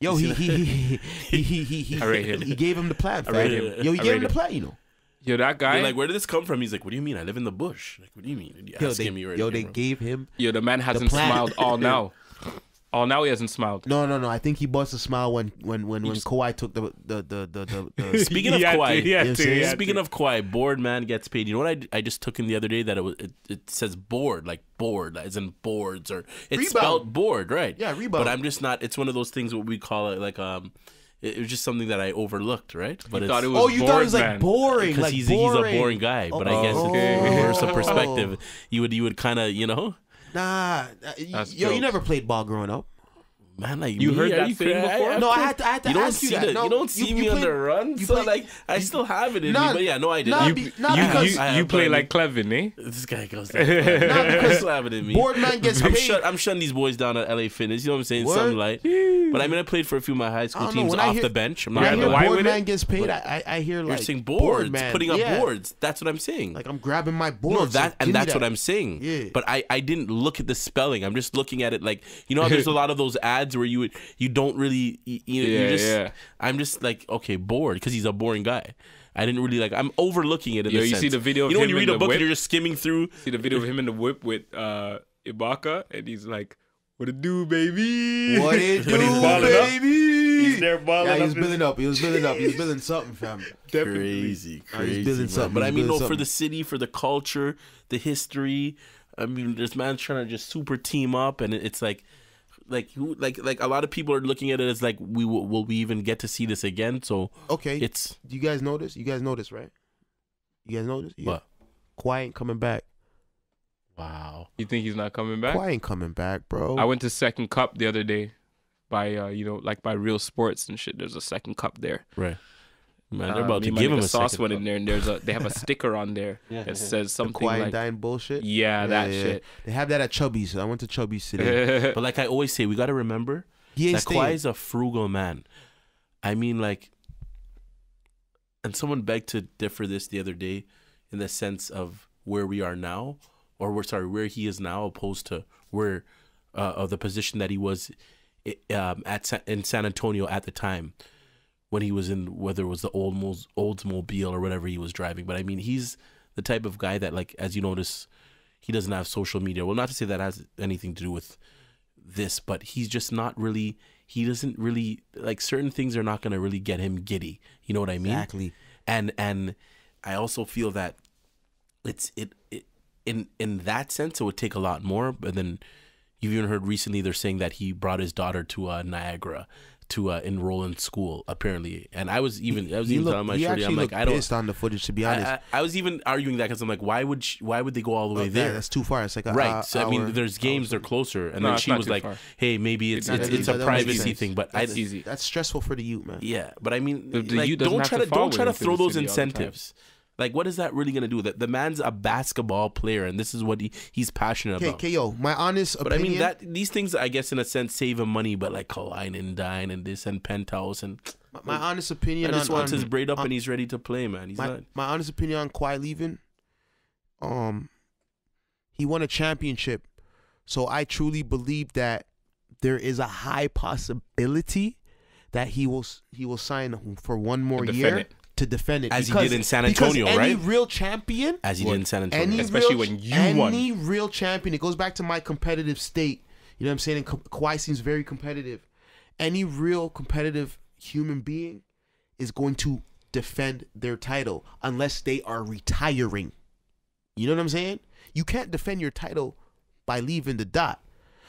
Yo, he he he he he he he, I rate him. he gave him the plan. fam. rate him. Yo, he I gave him the him. plan. You know. yo that guy You're like, where did this come from? He's like, what do you mean? I live in the bush. Like, what do you mean? And you Yo, ask they, him, you yo, they gave him. yo the man hasn't plan. smiled all now all now he hasn't smiled No, no, no. I think he bust a smile when when when when Kawhi took the the the the. the, the Speaking of He Kawhi, he you to, see? he had Speaking to. of Kawhi, bored man gets paid. You know what I, I just took in the other day that it was it, it says board like board as in boards or it's Rebound. spelled board right? Yeah, rebound. But I'm just not. It's one of those things what we call it like um. It, it was just something that I overlooked, right? But You thought it was Oh, you thought it was like man. boring, because like he's boring. he's a boring guy. But I guess Oh. it's reverse of perspective. You would you would kind of you know, Nah, uh, yo, you jokes. never played ball growing up. Man. Like You me, heard that you saying cra- before? No, I had to- I had to you don't ask you that. the, No, you don't you- see you me on the run. you So played- like I still have it in Nah, me. But yeah, no, I didn't. nah, You- be- not you, because you, I you play like Clevin, eh? This guy goes. Down. I still have it in me. board man gets I'm, paid. shut, I'm shutting these boys down at LA Fitness. You know what I'm saying? Word? Some light. But I mean, I played for a few of my high school don't know, teams off hear- the bench. I'm not I gonna hear lie. white board man it? gets paid, I, I I hear You're like saying board boards, man. putting up boards. That's what I'm saying. Like I'm grabbing my board. no, that and that's what I'm saying. Yeah. But I, I didn't look at the spelling. I'm just looking at it like you know. There's a lot of those ads where you would you don't really you, you, you Yeah, just. yeah. I'm just like okay, bored because he's a boring guy. I didn't really like. I'm overlooking it. In Yo, a you see the video of You know when you read a book whip? and you're just skimming through. See the video of him in the whip with uh, Ibaka, and he's like, "What it do, baby? What it he's do, balling up. baby? He's there balling Yeah, he up was his- building up. He was building up. He was building something, fam. Crazy, Oh, he's crazy. building man. something, But I mean, no, building for the city, for the culture, the history. I mean, this man's trying to just super team up, and it's like, like who, like, like a lot of people are looking at it as like, we will, will we even get to see this again? So Okay. it's Do you guys know this? You guys know this, right? You guys know this? Yeah. what? Kawhi ain't coming back. Wow. You think he's not coming back? Quiet coming back, bro. I went to Second Cup the other day, by uh, you know, like by Real Sports and shit. There's a Second Cup there. Right. Man, Uh, they're about me to give him a sauce one in there, and there's a they have a sticker on there that says something Kawhi and like, dying bullshit. "Yeah, that shit." They have that at Chubby's. I went to Chubby's today. But like I always say, we got to remember He ain't that. Kawhi is a frugal man. I mean, like, and someone begged to differ this the other day, in the sense of where we are now, or we're sorry, where he is now, opposed to where uh, of the position that he was um, at Sa- in San Antonio at the time. When he was in whether it was the old Oldsmobile or whatever he was driving. But I mean, he's the type of guy that, like, as you notice, he doesn't have social media. Well, not to say that has anything to do with this, but he's just not really. He doesn't really like certain things are not going to really get him giddy. You know what I mean? Exactly. And and I also feel that it's it, it in in that sense it would take a lot more. But then you've even heard recently they're saying that he brought his daughter to uh, Niagara to uh, enroll in school apparently. And I was even I was He, even looked, telling my he shorty I'm like I don't. pissed on the footage, to be honest. I, I, I was even arguing that because I'm like, why would she, why would they go all the way Yeah, there? that's too far. It's like a right. uh, so I mean, there's games they're closer, and No, then she was like, far. "Hey, maybe it's It's it's, it's a far. privacy thing." But I That's easy. That's stressful for the youth, man. yeah, but I mean, The- the like, don't try to to don't try to throw those city all the time. incentives. Like, what is that really gonna do? That the man's a basketball player, and this is what he, he's passionate Okay, about. okay, yo, my honest But I mean that these things, I guess, in a sense, save him money. But like Kaline and Dine and this and Penthouse, and my, my honest opinion I just on, wants on- his braid up on- and he's ready to play, man. He's my, not. my honest opinion on Kawhi leaving. Um, he won a championship, so I truly believe that there is a high possibility that he will he will sign for one more year it. To defend it, As he did in San Antonio, any right? Any real champion, As he did in San Antonio. Especially real, when you any won. Any real champion, it goes back to my competitive state. You know what I'm saying? And Ka- Kawhi seems very competitive. Any real competitive human being is going to defend their title unless they are retiring. You know what I'm saying? You can't defend your title by leaving the dot.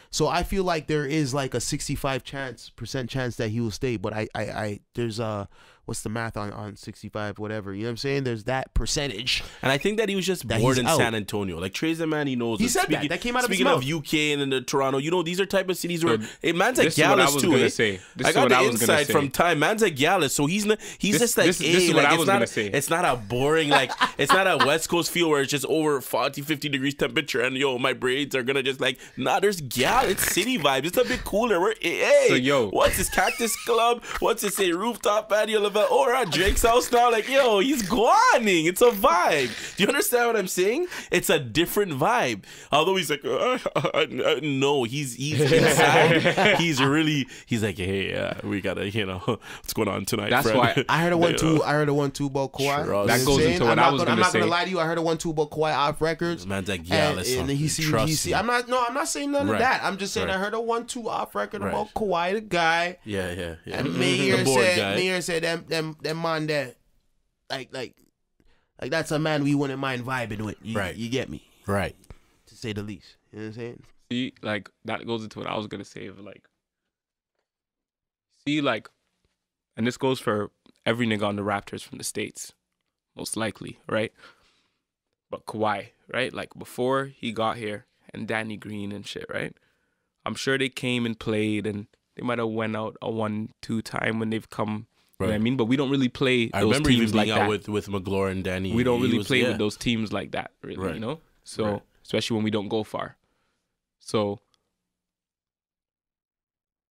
So I feel like there is like a 65 chance percent chance that he will stay, but I I, I there's uh what's the math on on 65 whatever. You know what I'm saying? There's that percentage. And I think that he was just That bored in out. San Antonio. Like Tre's a man he knows. He said that. speaking, That came out of his Speaking of. UK and then the Toronto, you know, these are type of cities where So, hey, man's like this is I Gallus was too. gonna eh? say. This I is got what the I was gonna inside say. from time. Man's like Gallus, so he's not, he's This- just like this- this hey, is what like, I it's was not gonna a, say. It's not a boring like it's not a West Coast feel where it's just over 40, 50 degrees temperature and yo, my braids are gonna just like nah. There's gal. It's city vibes. It's a bit cooler. We're hey, So, yo. what's this Cactus Club? What's it say? Rooftop patio Oh, we're at Drake's house now. Like yo, he's guaning. It's a vibe. Do you understand what I'm saying? It's a different vibe. Although he's like, uh, uh, uh, no, he's he's inside. he's really he's like, hey, uh, we gotta, you know, what's going on tonight? That's friend? why I heard a one two. I heard a one two about Kawhi. Know that goes I'm into what I'm I was gonna, I'm not gonna lie to you. I heard a one two about Kawhi off records. Man's like, yeah, and, listen, and he see, trust he see. I'm not. No, I'm not saying none Right. of that. I'm just saying I heard a one two off record Right. about Kawhi the guy. Yeah, yeah, yeah. And Mayor said, guy. Mayor said, them, them, them man that, like, like, like that's a man we wouldn't mind vibing with. You, Right. You get me, Right. to say the least. You know what I'm saying? see like that goes into what I was gonna say of like see like and this goes for every nigga on the Raptors from the States, most likely, right? But Kawhi, right? Like before he got here and Danny Green and shit, right? I'm sure they came and played and they might have went out a one, two time when they've come. You know what I mean? But we don't really play I those remember even teams being like out that. with with Magloire and Danny. we don't really was- play yeah. with those teams like that, really, Right. you know? So Right. especially when we don't go far. So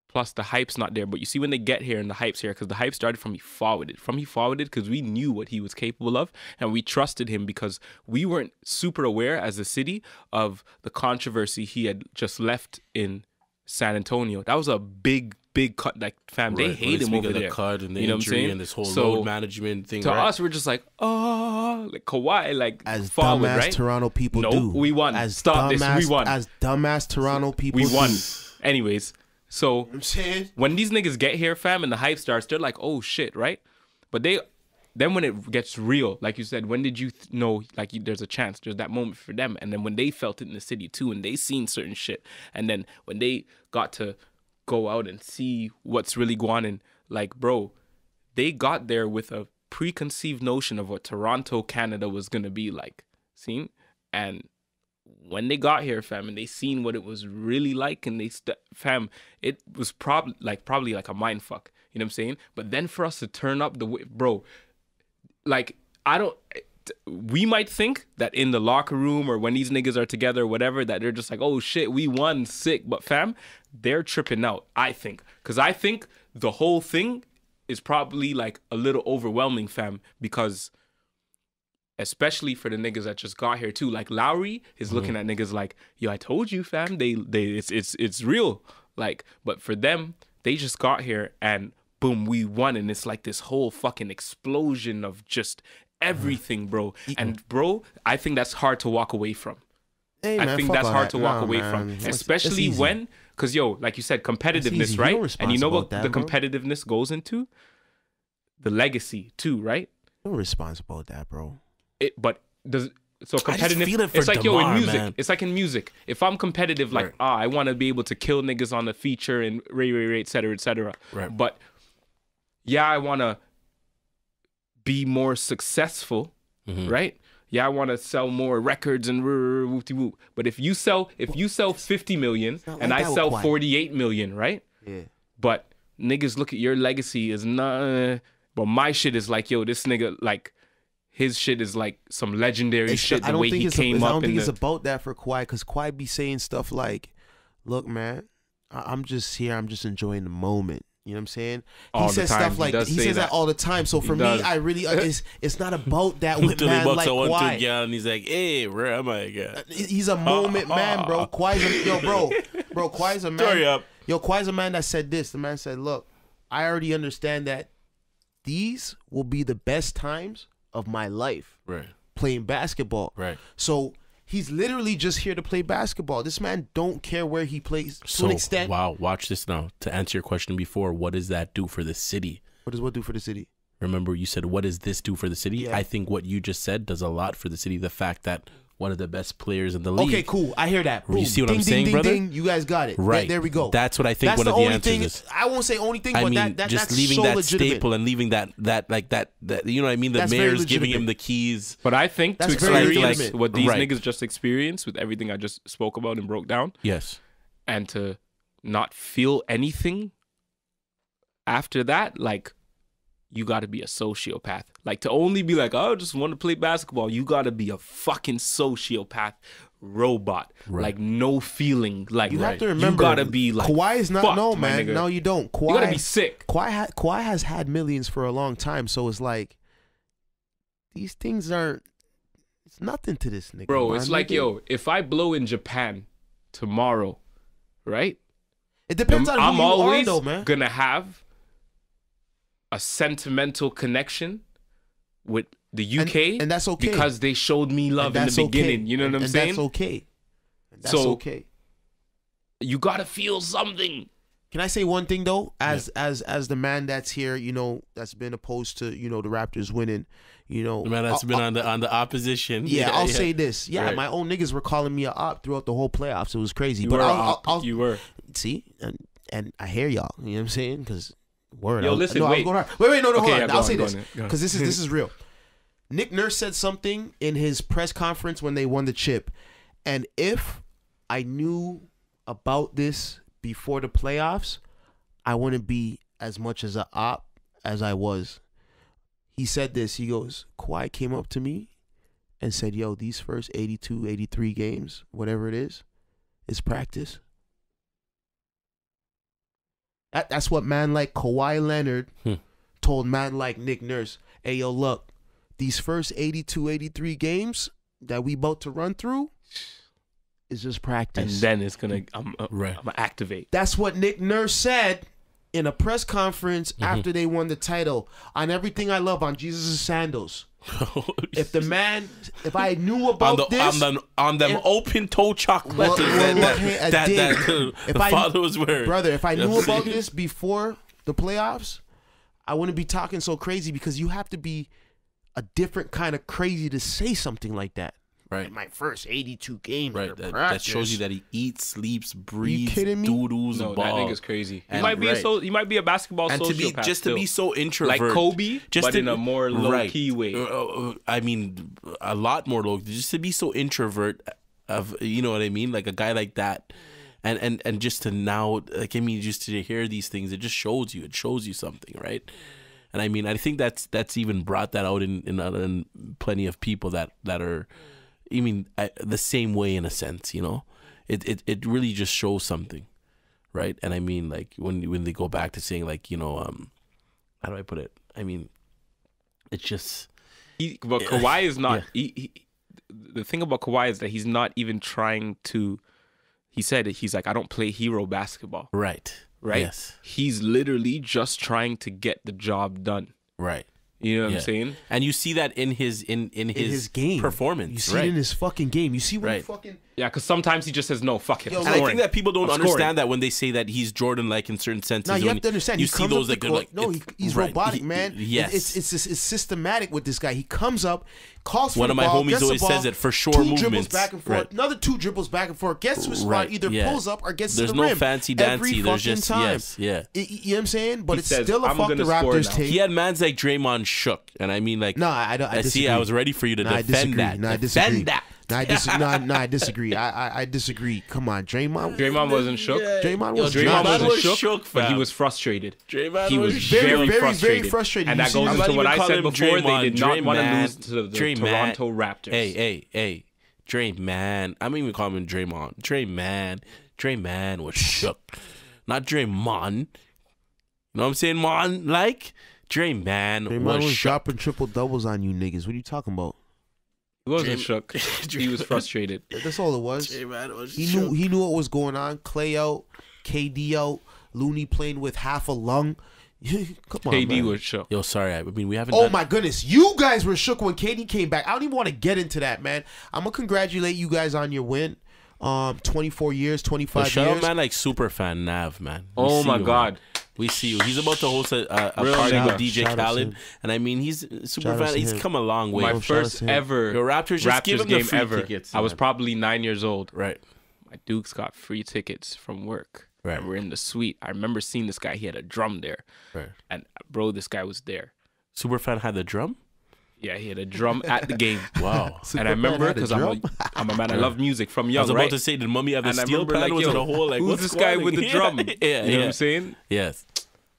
plus the hype's not there. But you see when they get here and the hype's here, because the hype started from he forwarded. From he forwarded because we knew what he was capable of and we trusted him because we weren't super aware as a city of the controversy he had just left in San Antonio. That was a big, big cut. Like fam, they Right. When hate him speak over of the there. cut and the You know what I'm injury saying? and this whole So, load management thing. To right? us, we're just like, oh, like Kawhi, like As forward, dumbass right? Toronto people No, do. we won. As Stop this, we won. As dumbass Toronto people we do. won. Anyways, so I'm saying? when these niggas get here, fam, and the hype starts, they're like, oh shit, right? But they, then when it gets real, like you said, when did you th- know, like, you, there's a chance, there's that moment for them. And then when they felt it in the city too, and they seen certain shit, and then when they got to go out and see what's really going on, like, bro, they got there with a preconceived notion of what Toronto, Canada was gonna be like. Seen? And when they got here, fam, and they seen what it was really like, and they st- fam, it was probably like probably like a mind fuck. You know what I'm saying? But then for us to turn up the way, bro, like I don't. We might think that in the locker room or when these niggas are together whatever, that they're just like, oh shit, we won, sick. But fam, they're tripping out. I think, because I think the whole thing is probably like a little overwhelming, fam, because especially for the niggas that just got here too. Like Lowry is mm-hmm. looking at niggas like, yo, I told you, fam. They they it's it's it's real. Like, but for them, they just got here and boom, we won, and it's like this whole fucking explosion of just everything, bro. And bro, I think that's hard to walk away from. Hey, I man, think that's hard that. to walk Nah, away man. from, especially when, because yo, like you said, competitiveness, right? And you know what that, the bro. competitiveness goes into the legacy too, right? You're responsible with that, bro. It, but does so competitive? it it's like yo in music. man. It's like in music. If I'm competitive, like Right. ah, I want to be able to kill niggas on the feature and ray ray ray, et cetera, et cetera. Right. But yeah, I want to be more successful, Mm-hmm. right? Yeah, I want to sell more records and whoop whoop. But if you sell if you sell 50 million and like I sell 48 million, right? Yeah. But niggas look at your legacy as not. But my shit is like, yo, this nigga like. His shit is like some legendary It's- shit. I The way he came I up don't think the, it's about that for Kawhi because Kawhi be saying stuff like, "Look, man, I- I'm just here. I'm just enjoying the moment." You know what I'm saying? All he says time. stuff like he say says that. that. all the time. So for me. I really uh, it's it's not about that with he man like a one two Kawhi. gal and he's like, hey, where am I again? He's a uh, moment uh, man, bro. Uh. Kawhi's a, yo, bro, bro. Kawhi's a man. Story up. Yo, Kawhi's a man that said this. The man said, "Look, I already understand that these will be the best times of my life Right, playing basketball." right. So he's literally just here to play basketball. This man don't care where he plays to So an extent. wow, watch this now. To answer your question before, what does that do for the city? What does what do for the city? Remember, you said, "What does this do for the city?" Yeah. I think what you just said does a lot for the city. The fact that one of the best players in the league. Okay, cool. I hear that. You see what ding, I'm ding, saying, ding, brother? Ding. You guys got it. Right. There, we go. That's what I think That's one the of the only answers thing. is. I won't say only thing, I but mean, that, that just that's leaving so that legitimate. staple and leaving that that like that that you know what I mean. The That's mayor's giving him the keys. But I think That's to very experience legitimate. what these Right. niggas just experienced with everything I just spoke about and broke down, Yes. and to not feel anything after that, like you got to be a sociopath. Like to only be like, oh, I just want to play basketball. You got to be a fucking sociopath robot. Right. Like no feeling. Like You have to remember, you got to be like Kawhi is not. no, man. nigga. No, you don't. Kawhi, You got to be sick. Kawhi, ha- Kawhi has had millions for a long time, so it's like these things aren't. It's nothing to this nigga, Bro, it's like, nigga. yo, if I blow in Japan tomorrow, right? It depends on who I'm you always are, though, man. gonna have a sentimental connection with the UK, and that's okay. because they showed me love in the that's okay. beginning. You know And- what I'm and saying? That's okay. And That's So- okay. You gotta feel something. Can I say one thing though? As as as the man that's here, you know, that's been opposed to you know the Raptors winning, you know, The man that's I'll- been I'll- on the on the opposition. Yeah, I'll say this. Yeah, Right. my own niggas were calling me a op throughout the whole playoffs. It was crazy. You but were. I'll, a I'll, op. I'll- you were. see, and and I hear y'all. You know what I'm saying? Because word. Yo, I was- listen, no, I was wait. going hard. Wait, wait, no, no, Okay, hold yeah, on. I'll on, say this on, go on. because this is this is real. Nick Nurse said something in his press conference when they won the chip, and if I knew about this before the playoffs, I wouldn't be as much as a op as I was. He said this. He goes, Kawhi came up to me and said, Yo, these first 82, 83 games, whatever it is, is practice. That, that's what man like Kawhi Leonard Hmm. told man like Nick Nurse. Hey, yo, look, these first 82, 83 games that we about to run through is just practice. And then it's gonna. I'm. Uh, Right. I'm gonna activate. That's what Nick Nurse said in a press conference Mm-hmm. after they won the title on everything I love on Jesus' sandals. If the man, if I knew on about the this, on them on them if- open toe chocolates Well, that, well, that, I that, did. that If the I- father was wearing. brother, if I knew about this before the playoffs, I wouldn't be talking so crazy because you have to be a different kind of crazy to say something like that. Right. My first 82 games. Right, that, that shows you that he eats, sleeps, breathes, kidding me? doodles, No, and that ball. nigga's crazy. He might be a right. so. He might be a basketball and to be sociopath just to be so introvert, like Kobe, just but to, in a more low right. key way. Uh, uh, I mean, a lot more low. Just to be so introvert, of you know what I mean, like a guy like that, and and and just to now, like I mean, just to hear these things, it just shows you. It shows you something, right? And I mean, I think that's that's even brought that out in in, in plenty of people that that are, I mean, the same way in a sense, you know. It it it really just shows something, right? And I mean, like when when they go back to saying like you know, um, how do I put it? I mean, it's just He, but Kawhi is not. Yeah. He, he, the thing about Kawhi is that he's not even trying to. He said it, he's like, I don't play hero basketball, right, right? Yes. He's literally just trying to get the job done. Right. You know what Yeah. I'm saying? And you see that in his in in his, in his game performance. You see right. it in his fucking game. You see when he Right. fucking Yeah, because sometimes he just says no, fuck it. Yo, I'm And I think that people don't I'm scoring. understand that when they say that he's Jordan like in certain senses. No, you have to understand. You he see those up that go like no, he, he's right. robotic, He- man. Yes, it's, it's it's it's systematic with this guy. He comes up, calls for One the of my ball, homies always ball, says it, for sure Two dribbles movements. back and forth, Right. another two dribbles back and forth. Gets to a spot, either yeah. pulls up or gets There's to the no rim. fancy every dancy. There's fucking just time. yes, yeah. Y- y- you know what I'm saying? But He it's says, still a "I'm fuck the Raptors now." take. He had mans like Draymond shook, and I mean like No, I don't. I, I see. I was ready for you to defend that. Nah, I defend disagree. That. I, dis- nah, nah, I disagree. I, I I disagree. Come on, Draymond. Draymond wasn't shook. Draymond Yo, was Draymond wasn't was shook, shook, but he was frustrated. Draymond he was was very, very, very, very frustrated. frustrated. And that goes I'm into what I said before. Draymond. They did not want to lose to the, the Draymond. Toronto Raptors. Hey, hey, hey, Dre man. I'm even calling him Draymond. Dre man. Dre man was shook. Not Draymond. You know what I'm saying, man? Like Dre man Draymond was, was shook. dropping triple doubles on you niggas. What are you talking about? He wasn't Draymond- shook. he was frustrated. That's all it was. Draymond was He shook. knew he knew what was going on. Clay out, KD out, Looney playing with half a lung. Come on, KD man. was shook. Yo, sorry. I mean, we haven't. Oh done- my goodness, you guys were shook when KD came back. I don't even want to get into that, man. I'm gonna congratulate you guys on your win. Um, 24 years, Yo, 25 shout out, years. man, like super fan Nav, man. We Oh my you, God. man. We see you. He's about to host a, a, a Real party nigga. with DJ Shout Khaled, and I mean, he's super Shout fan. He's him. come a long way. My Yo, first ever Yo, Raptors, just give Raptors him the game free ever. tickets, I was probably nine years old. right. My Dukes got free tickets from work. Right. And we're in the suite. I remember seeing this guy. He had a drum there. Right. And uh, bro, this guy was there. Super fan had the drum. Yeah, he had a drum at the game. Wow. and I remember because I'm a, drum? I'm a man. I love music from I was about right? to say, did Mummy have the and I steel remember pan? like, was yo, it a whole like who's this guy with the on? drum? yeah, you know yeah. what I'm saying, Yes.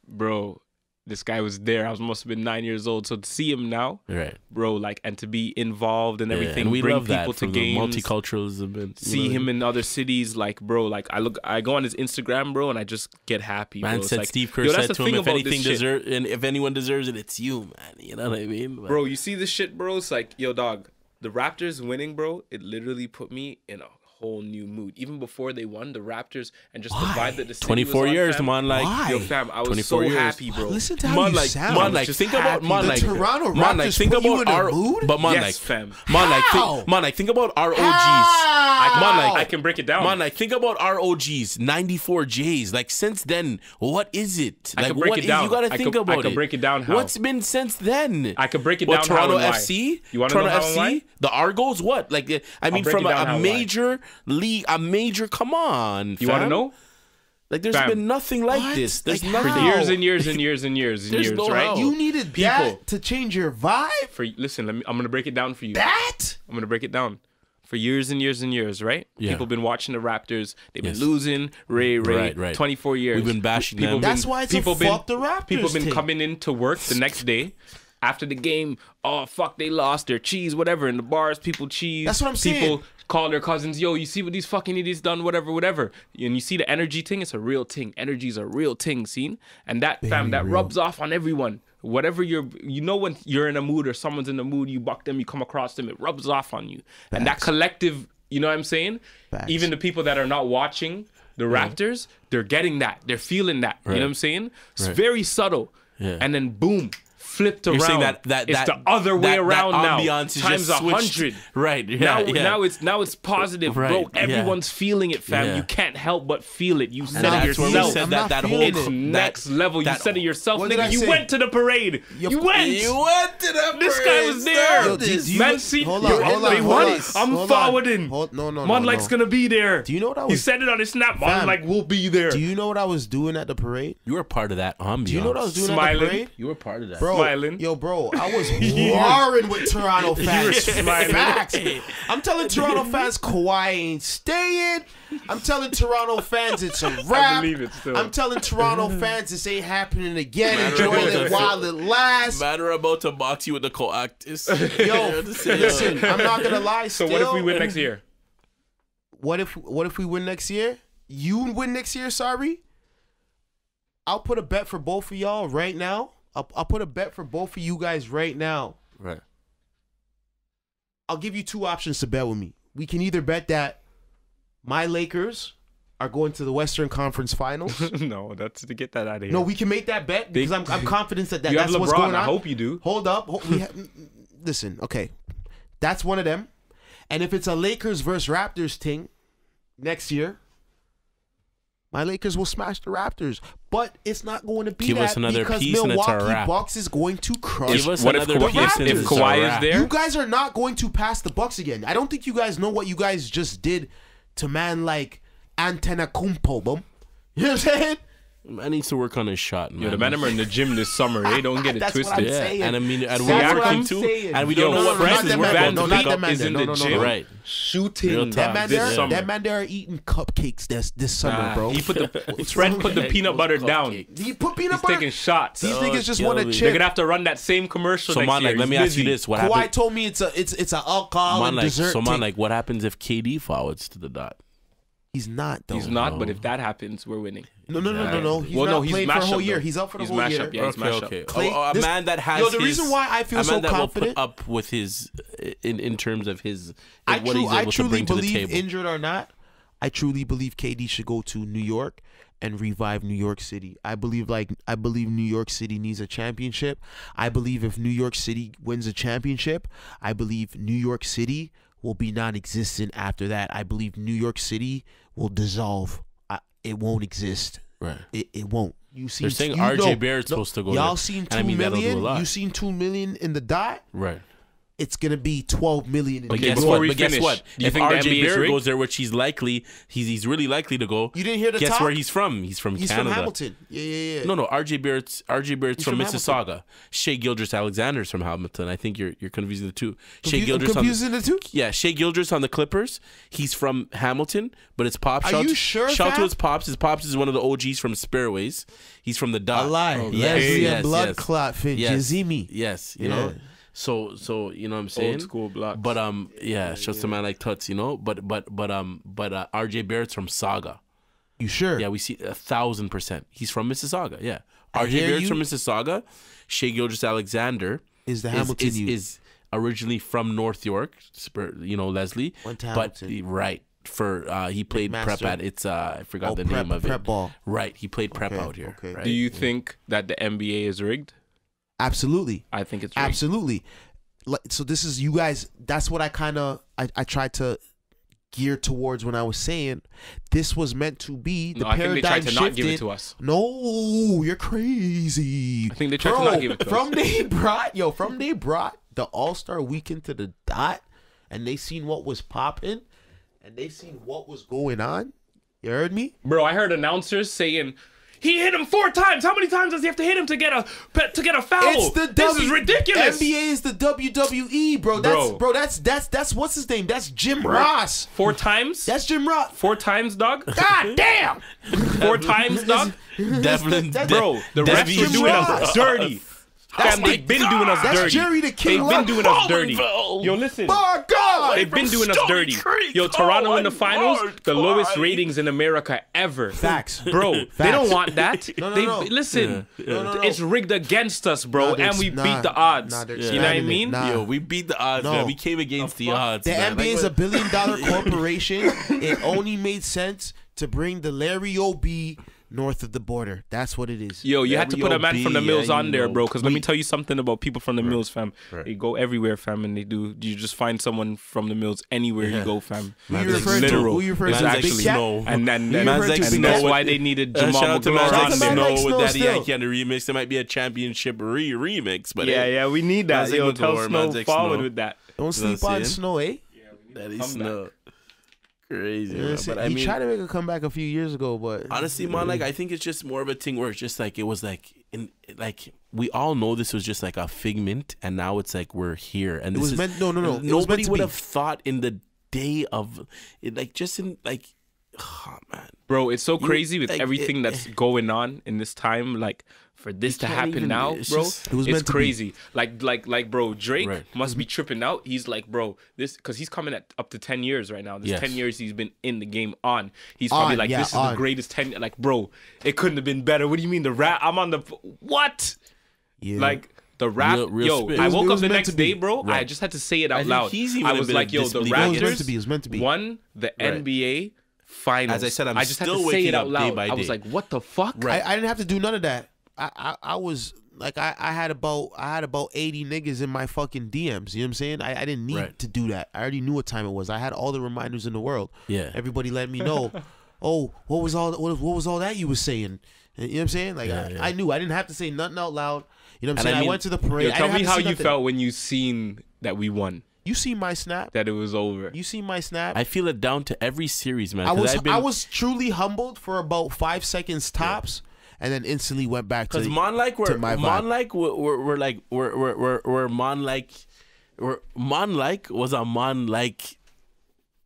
bro? This guy was there. I was must have been nine years old. So to see him now, Right. bro, like, and to be involved and Yeah, everything, and we bring love that people to for the games, multiculturalism and see know, him in other cities, like, bro, like I look, I go on his Instagram, bro, and I just get happy. Man bro. Said like, Steve Kerr said to him, if anything deserves, and if anyone deserves it, it's you, man. You know what I mean? But- bro. You see this shit, bro? It's like, yo, dog, the Raptors winning, bro. It literally put me in a whole new mood. Even before they won, the Raptors and just the vibe that the city 24 was on, years, fam. man. Like, Why? Yo, fam, I was so years. happy, bro. Listen to how man, you like, sound. man, like, Just think about, happy. man, The like, Toronto man, like, Raptors think put you about in our, mood? but man, Yes, like, fam. man, like, think, man, like, think about our OGs. I can, Man, like- I can break it down. Man, like think about our OGs, 94 J's. Like since then, what is it? I Like could break what it is- down. you gotta I think could- I about could it. break it down how. What's been since then? I could break it what, down how Toronto. FC? You wanna know Toronto how and FC? The Argos? What? Like I mean, from a, down how a and why. major league, a major. Come on, you want to know? Like there's Fam. been nothing like What? this. There's Like, nothing. For years and years and years and years and years, no right? how. You needed People. that to change your vibe. For listen, let me. I'm gonna break it down for you. That. I'm gonna break it down. For years and years and years, right? Yeah. People been watching the Raptors. They've Yes. been losing. Ray, Ray. Right, right. 24 years. We've been bashing people them. Been, That's why it's a people been, fuck the Raptors People been thing. coming into work the next day. After the game, oh fuck, they lost their cheese, whatever. In the bars, people cheese. That's what I'm saying. Call their cousins, yo, you see what these fucking idiots done, whatever, whatever. And you see the energy thing, it's a real thing. Energy's a real thing, seen? And that fam, that rubs off on everyone. Whatever you're you know when you're in a mood or someone's in a mood, you buck them, you come across them, it rubs off on you. And that collective, you know what I'm saying? Facts. Even the people that are not watching the Raptors, they're getting that. They're feeling that. You know what I'm saying? It's very subtle. Yeah. And then boom, flipped around. You're saying that that it's that, the other way that- that around now. ambiance is times a hundred. Right. Yeah, now, yeah. now it's now it's positive, Right, bro. yeah. Everyone's feeling it, fam. Yeah. You can't help but feel it. You said it that's where we yourself. said I'm that not that whole feeling it's it. that- next level. You said it yourself, nigga. You say? went to the parade. You- You went. You went to the parade. This guy was there. Yo, do- do you- Man, see, hold yo, on, hold they on, won. hold on. I'm Hold on. forwarding. Hold- no, no, Man no, like's gonna be there. Do you know what I He was- said it on his snap. Man Fam, like, we'll be there. Do you know what I was doing at the parade? You were part of that ambiance. Do you know what I was doing at Smiling. the parade? You were part of that. Bro, Smiling. yo, bro, I was warring with Toronto fans. smiling. Facts. I'm telling Toronto fans Kawhi ain't staying. I'm telling Toronto fans it's a wrap. believe it still. I'm telling Toronto fans this ain't happening again. Man, Enjoy it while it lasts. Man, we're about to box you with the coactus. Yo, listen, I'm not gonna lie. so Still, what if we win next year? What if what if we win next year? You win next year, sorry. I'll put a bet for both of y'all right now. I'll, I'll put a bet for both of you guys right now. Right. I'll give you two options to bet with me. We can either bet that my Lakers are going to the Western Conference Finals. no, that's to get that out of here. no, we can make that bet because I'm, I'm confident that, that You have that's what's LeBron, going on. I hope you do. Hold up. Ha- listen, okay. That's one of them. And if it's a Lakers versus Raptors thing next year, my Lakers will smash the Raptors. But it's not going to be Give that us another because piece and it's a Milwaukee wrap. Bucks is going to crush. Give us what if another Kawhi, piece and if Kawhi is there? You guys are not going to pass the Bucks again. I don't think you guys know what you guys just did to man like Antetokounmpo, bum. You know what I'm saying? Man needs to work on his shot, man. Yo, the men are in the gym this summer. They don't get it That's what twisted. I'm yeah, saying. and I mean, and That's we're what working too, saying. and we Yo, don't know what Fred prices them we're no, not pick man is in the no, no, gym. Right. shooting Real. That man this there, summer. that man there are eating cupcakes this this summer, Nah, bro. He put the Fred put the peanut butter down. He put peanut He's butter. taking shots. These Oh, niggas just kill want to me. They're gonna have to run that same commercial So, next man, like, let me ask you this: What Kawhi told me it's a it's it's an alcohol Man, and like, dessert so, man, like, what happens if KD forwards to the dot? He's not though. He's not, but if that happens, we're winning. No, no, no, no, no. He's well, not no, he's playing for a mashup, whole year. He's out for the He's whole mashup, year. yeah. he's okay, mashup. okay. Clay- Oh, a this- man that has Yo, the his- reason why I feel a so man that confident- will put up with his uh, in in terms of his I, what tru- he's I able to truly bring to the table. injured or not, I truly believe KD should go to New York and revive New York City. I believe like I believe New York City needs a championship. I believe if New York City wins a championship, I believe New York City will be non-existent after that. I believe New York City will dissolve. I, it won't exist. right. It, it won't. You see, They're saying RJ Barrett's no, supposed to go Y'all there. seen And two I mean, that'll do a million? You seen two million in the dot? Right. It's gonna be twelve million. In But New guess before what? But guess what? do you If think the RJ NBA Barrett goes there, which he's likely, he's he's really likely to go. You didn't hear the Guess talk? where he's from? He's from He's Canada. from Hamilton. Yeah, yeah, yeah. No, no. RJ Barrett's RJ Barrett's He's from, from Mississauga. Shai Gilgeous Alexander's from Hamilton. I think you're you're confusing the two. Shai Confu- Gilgeous confusing on the two? Yeah, Shai Gilgeous on the Clippers. He's from Hamilton, but it's Pop. Are Shout- you sure, Shout out to fam? his pops. His pops is one of the OGs from Spearways. He's from the dot. A lie. Oh, yes, Lesbian yes, blood yes. clot fit. Yes. Jizimi. Yes, you Yeah. know. So so you know what I'm saying? Old school blocks. But um yeah, it's just a man like Tuts, you know. But but but um but uh, RJ Barrett's from Saga. You sure? Yeah, we see a thousand percent. He's from Mississauga. Yeah, I RJ Barrett's you. from Mississauga. Shai Gilgeous Alexander Is the is, Hamilton is, youth. is originally from North York. You know Leslie, Went to but right for uh, he played prep at it's uh I forgot Oh, the prep- name of prep it. ball. Right, he played prep Okay, out here. okay. Right? Do you think that the NBA is rigged? Absolutely. I think it's rigged. Absolutely. Like, so this is you guys. That's what I kind of I, I tried to gear towards when I was saying this was meant to be the No, I think they tried to not give it to us. No, you're crazy. I think they tried to Bro, not give it to from us. they brought yo from they brought the All Star Weekend to the dot, and they seen what was popping, and they seen what was going on. You heard me? Bro, I heard announcers saying he hit him four times. How many times does he have to hit him to get a to get a foul? It's the this W- is ridiculous. NBA is the WWE, bro. That's Bro. bro. that's that's that's what's his name? That's Jim Ross. Four times? That's Jim Ross. Four times, dog. God damn. Four times, dog. Devlin, That's- Bro, the Devin refs were doing us Ross. dirty. That's Fam, they've been God. doing us That's dirty. Jerry the King They've been doing us dirty. Yo, listen. My God. They've been doing us dirty. Creek. Yo, Toronto Oh, in the finals, God, the lowest Clyde. ratings in America ever. Facts. Bro, they don't want that. No, no, they, no. Listen, No, no, no. it's rigged against us, bro, Nah, and we nah, beat the odds. nah, they're you know what I mean? Nah. Yo, we beat the odds, No. man. We came against the, odds. The man. NBA Like, is a billion dollar corporation. it only made sense to bring the Larry O.B. north of the border. That's what it is. Yo, you had to put a man from the Mills yeah, on there, know. bro. Because let me tell you something about people from the Mills, fam. Right. They go everywhere, fam, and they do. You just find someone from the Mills anywhere you go, fam. Who you like referring to? literal. Who you referring to? Actually- like Big Snow. And then, You and, referring to and Big that's why they needed Jamal shout out to McGraw on there. Snow with Snow Daddy still. Yankee on the remix. There might be a championship re- remix, but Yeah, yeah, we need that. Man's like Yo, tell McGraw, Snow forward with that. Don't sleep on? Snow, eh? Daddy Come Snow. Crazy, You know I'm saying? But I he mean, tried to make a comeback a few years ago, but honestly, man, like I think it's just more of a thing where it's just like it was like in like we all know this was just like a figment, and now it's like we're here, and It this was is, meant- no, no, no. Nobody would be. have thought in the day of it, like just in like, oh man, Bro, it's so crazy with like, everything it- that's eh. going on in this time. Like for this to happen even- now, it's bro, just- It was it's meant crazy. Like, like, like, bro, Drake Right. must be mm-hmm. tripping out. He's like, bro, this because he's coming at up to ten years right now. This Yes. ten years he's been in the game on. He's probably On, like, yeah, this is on. the greatest ten. Like, bro, it couldn't have been better. What do you mean the rap? I'm on the what? yeah. Like. The rap, Real- real yo! spit. I It was- wook it up the next day, bro. I just had to say it out think loud. he's even I a was like, yo, the disbelief. Raptors meant to be, it was meant to be. won the Right. NBA finals. As I said, I'm I just had still to say waking it out up day loud. by I was like, what the fuck? Right. I, I didn't have to do none of that. I, I, I was like I, I had about I had about eighty niggas in my fucking DMs. You know what I'm saying? I, I didn't need Right. to do that. I already knew what time it was. I had all the reminders in the world. Yeah. Everybody let me know. oh, what was all what, what was all that you was saying? You know what I'm saying? Like Yeah, I, yeah. I knew I didn't have to say nothing out loud. You know what I'm And saying? I, mean- went to the parade. Yo, I tell me how you nothing. felt when you seen that we won, You see my snap? that it was over. You see my snap? I feel it down to every series, man. I was been, I was truly humbled for about five seconds tops, and then instantly went back to Because Mon like we're to my. Mon like we're, we're, we're like we're we're we're, we're Mon like we're Mon like was a Mon like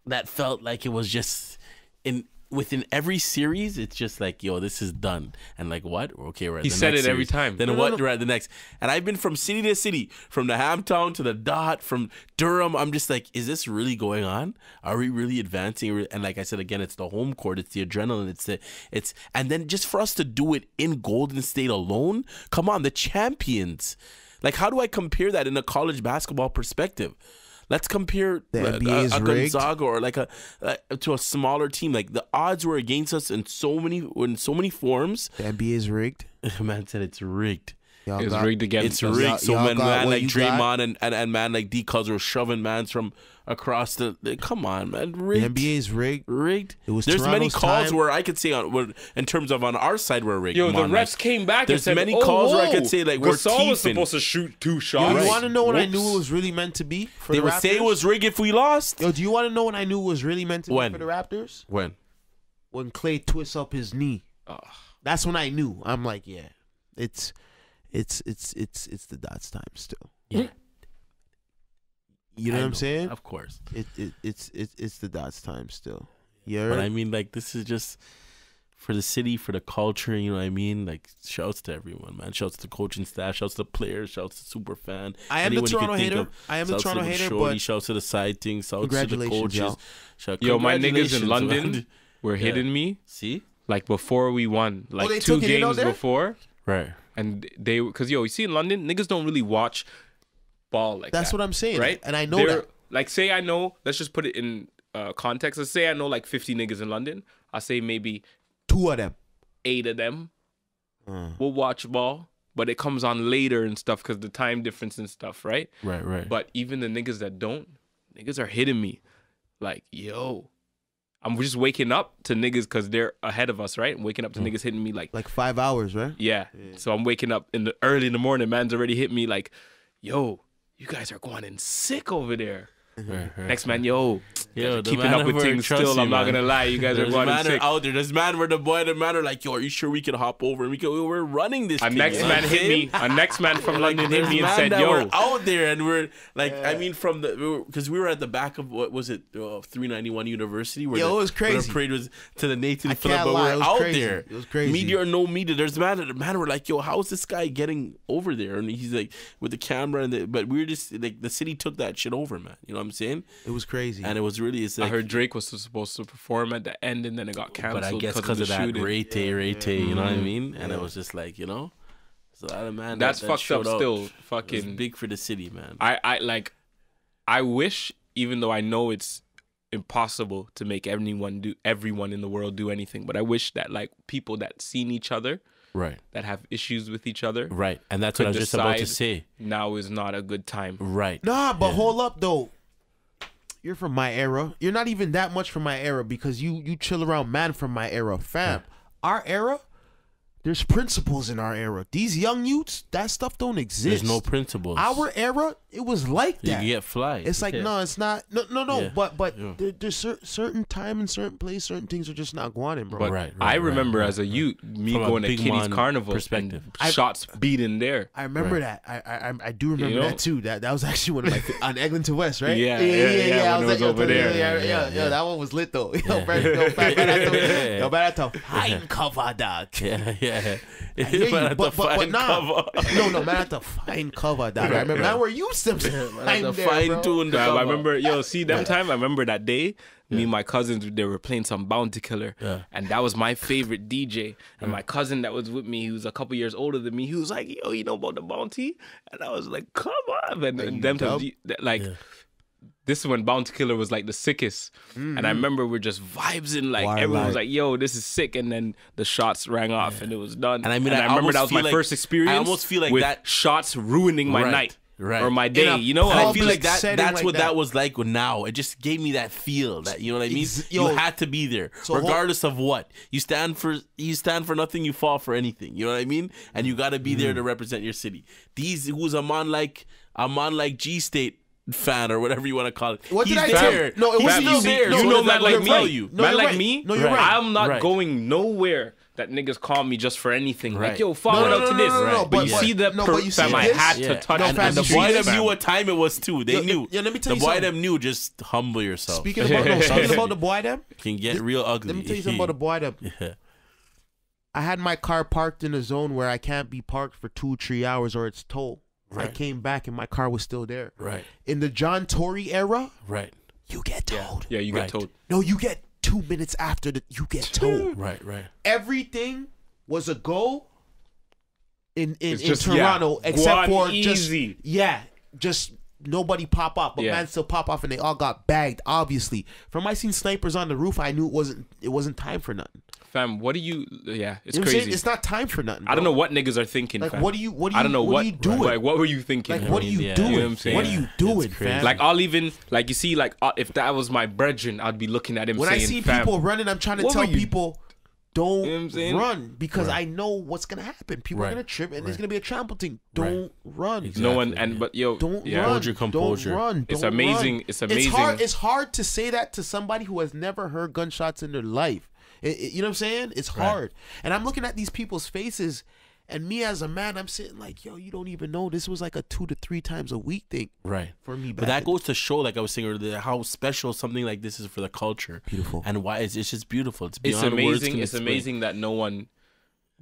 that felt like it was just in within every series. It's just like yo, this is done, and like what? Okay, we're at He the said next it every series. time. Then No, no, what? no. We're at the next, and I've been from city to city, from the Hamtown to the Dot, from Durham. I'm just like, is this really going on? Are we really advancing? And like I said again, it's the home court, it's the adrenaline, it's the it's, and then just for us to do it in Golden State alone, come on, the champions. Like, how do I compare that in a college basketball perspective? Let's compare The a, NBA is a, a. Gonzaga or like a, uh to a smaller team. Like the odds were against us in so many in so many forms. The NBA is rigged. Man said it's rigged. Y'all It was got- rigged against It's us. rigged. Y'all- so y'all man, got man what like you Draymond got? and, and, and man like D Cuz were shoving mans from across the. the- come on, man, The rigged. NBA is rigged. rigged. It was There's many calls time. where I could say on where, in terms of on our side we're rigged. Yo, the Mon, refs like, came back There's and said, many oh, calls where I could oh, say like we're Gasol was supposed to shoot two Yo, shots. you Right. want to know when I knew it was really meant to be for They the would Raptors? say it was rigged if we lost. Yo, do you want to know when I knew it was really meant to When? be for the Raptors? When? When Clay twists up his knee. That's when I knew. I'm like, yeah, it's, it's, it's, it's, it's the dots time still. Yeah. You know I what I'm saying? Of course. It, it, it's, it's, it's the dots time still. Yeah. But I mean, like, this is just for the city, for the culture. You know what I mean? Like, shouts to everyone, man. Shouts to the coaching staff. Shouts to the players. Shouts to super fan. I am the Anyone you Toronto hater. of. I am the Shouts to Toronto hater, Shorty, but shouts to the side thing. Shouts to the coaches. y'all. Shout, Yo, my niggas in London man. were Yeah. hitting me See? like before we won, like oh, they two took it in out games before, Right. And they because yo, you see in London, niggas don't really watch ball like that's that, what I'm saying. right? And I know They're- that. Like, say I know. Let's just put it in uh, context. Let's say I know like 50 niggas in London. I say maybe Two of them. eight of them Uh. will watch ball, but it comes on later and stuff because the time difference and stuff, right? Right, right. But even the niggas that don't, niggas are hitting me. Like, yo, I'm just waking up to niggas because they're ahead of us, right? I'm waking up to hmm. niggas hitting me like, Like five hours, right? yeah. So I'm waking up in the early in the morning. Man's already hit me like, yo, you guys are going in sick over there. Right, right. Next man, yo, Yo, keeping up with things still. you, I'm not gonna lie, you guys are going man sick. out there. There's man where the boy, the man are like, yo, are you sure we can hop over and we can? We're running this. A thing, next you man hit me. A next man from Like, London hit me and said, that yo, were out there, and we're like, I mean, from the because we were at the back of what was it, uh, 391 University, where Yo, the, it was where crazy. the parade was to the Nathan I Phillip, can't but lie, we're out crazy. there. It was crazy. Media or no media, there's man, the man were like, yo, how is this guy getting over there? And he's like with the camera, and the, but we were just like the city took that shit over, man. You know what I'm saying? It was crazy. And it was really, it's I heard Drake was supposed to perform at the end and then it got canceled. but I guess because because of, the that shooting. rate, rate, you know what I mm-hmm. mean? And it was just like, you know, so that man, That's that, that fucked up. showed Still, It was fucking. big for the city, man. I I like. I wish, even though I know it's impossible to make anyone do everyone in the world do anything, but I wish that like people that seen each other Right, that have issues with each other right, and that's what I could was just about to say. now is not a good time. Right, Nah, but hold up though. You're from my era. You're not even that much from my era because you you chill around man from my era, fam. Our era, there's principles in our era. These young youths, that stuff don't exist. there's no principles. Our era, it was like that. can get fly. It's like Yeah. no, it's not. No, no, no. Yeah. But but Yeah. there, there's cer- certain time and certain place, certain things are just not going in, bro. But Right, right, I remember right, as a youth, me From going to Kitty's Carnival perspective. and shots beating there. I remember Right. that. I, I I- I do remember You know? that too. That that was actually one of my on Eglinton West, right? Yeah, yeah, yeah, I when it like, was yo, over yeah, there. Yeah, yeah, Yeah, yeah, yeah. That one was lit though. Yo, Brad, yo, Brad, Brad had yo, Brad fine cover, dog. yeah, yeah. I hear you, Man had but, but, but find nah. cover. No, no, man, had to fine cover, dog. I remember. Man, we're used to Man fine there, fine bro. tune the Fam, cover. I remember, yo, see them time. I remember that day. Me and my cousins, they were playing some Bounty Killer, Yeah. and that was my favorite DJ. And my cousin that was with me, he was a couple years older than me. He was like, "Yo, you know about the Bounty?" And I was like, "Come on!" And, and them times, dub? you- that- like, this is when Bounty Killer was like the sickest. And I mm-hmm. remember we're just vibes in like everyone was like, "Yo, this is sick," and then the shots rang off and it was done. And I mean, I remember that was my like- first experience. I almost feel like with that- shots ruining my Right, night right. or my day. You know, And I feel like that setting that's like what that. that. was like now. It just gave me that feel that you know what I mean? Ex- you yo. had to be there. So regardless of what. You stand for you stand for nothing, you fall for anything. You know what I mean? And you gotta be Mm. there to represent your city. These who's a man like a man like G State fan or whatever you want to call it. What did I tell there. you? No, it wasn't you. there. No, you know that man like me. tell you? No, man you're like right. me. No, you're Right. right. I'm not Right. going nowhere that niggas call me just for anything. Right. Like, yo, follow No, no, up no, to no, this. no, no, no, but, but- you but- see the no, per- but you see I this? had Yeah. to touch No, and fam, And the you see boy this, them knew what time it was too. They Yo, knew. Yeah, let me tell you something. the you boy something. them knew. Just humble yourself. Speaking about no, speaking about the boy them, can get real ugly. let me tell you something about the boy them. Yeah. I had my car parked in a zone where I can't be parked for two, three hours or it's towed. I came back and my car was still there. Right. In the John Tory era, Right. you get towed. Yeah, you Right. get told. No, you get two minutes after the you get told. Right. Right. Everything was a go in in, in just, Toronto yeah, except go on for just easy. yeah, just nobody pop up, but Yeah. man still pop off and they all got bagged. Obviously, from I seen snipers on the roof, I knew it wasn't it wasn't time for nothing. Fam, what do you? Yeah, it's You know what I'm saying? crazy. It's not time for nothing. I don't know what niggas are thinking. Like fam. what do you what do you I don't know what, what, are you doing? Like what were you thinking? Like, what are you Yeah. doing? You know what What are you doing, fam? Like I'll even like you see like uh, if that was my brethren, I'd be looking at him when saying, I see "Fam, people running, I'm trying to tell you- people don't You know what I'm saying? run because Right. I know what's gonna happen. People Right. are gonna trip and there's gonna be a trample thing. Right. Don't run. Exactly. no one and but yo, Don't yeah. run. Hold your composure. Don't run. It's Don't amazing- run. it's amazing. It's hard. It's hard to say that to somebody who has never heard gunshots in their life. It- it- you know what I'm saying? It's Right. hard. And I'm looking at these people's faces, and me as a man, I'm sitting like, yo, you don't even know this was like a two to three times a week thing Right. for me. But that goes to show, like I was saying earlier, how special something like this is for the culture. Beautiful. And why it's, it's just beautiful. It's it's beyond words amazing. can It's explain. amazing that no one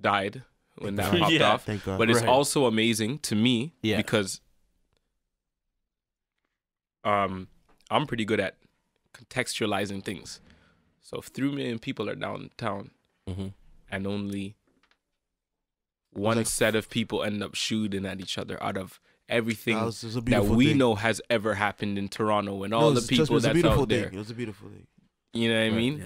died when that popped Yeah. off. Thank God. But it's Right. also amazing to me Yeah. because um I'm pretty good at contextualizing things. So if three million people are downtown Mhm. and only one like- set of people end up shooting at each other out of everything That was- was that we thing. know has ever happened in Toronto and No, all the was- trust me, people that's out thing. there. It was a beautiful thing. You know what I mean? Yeah.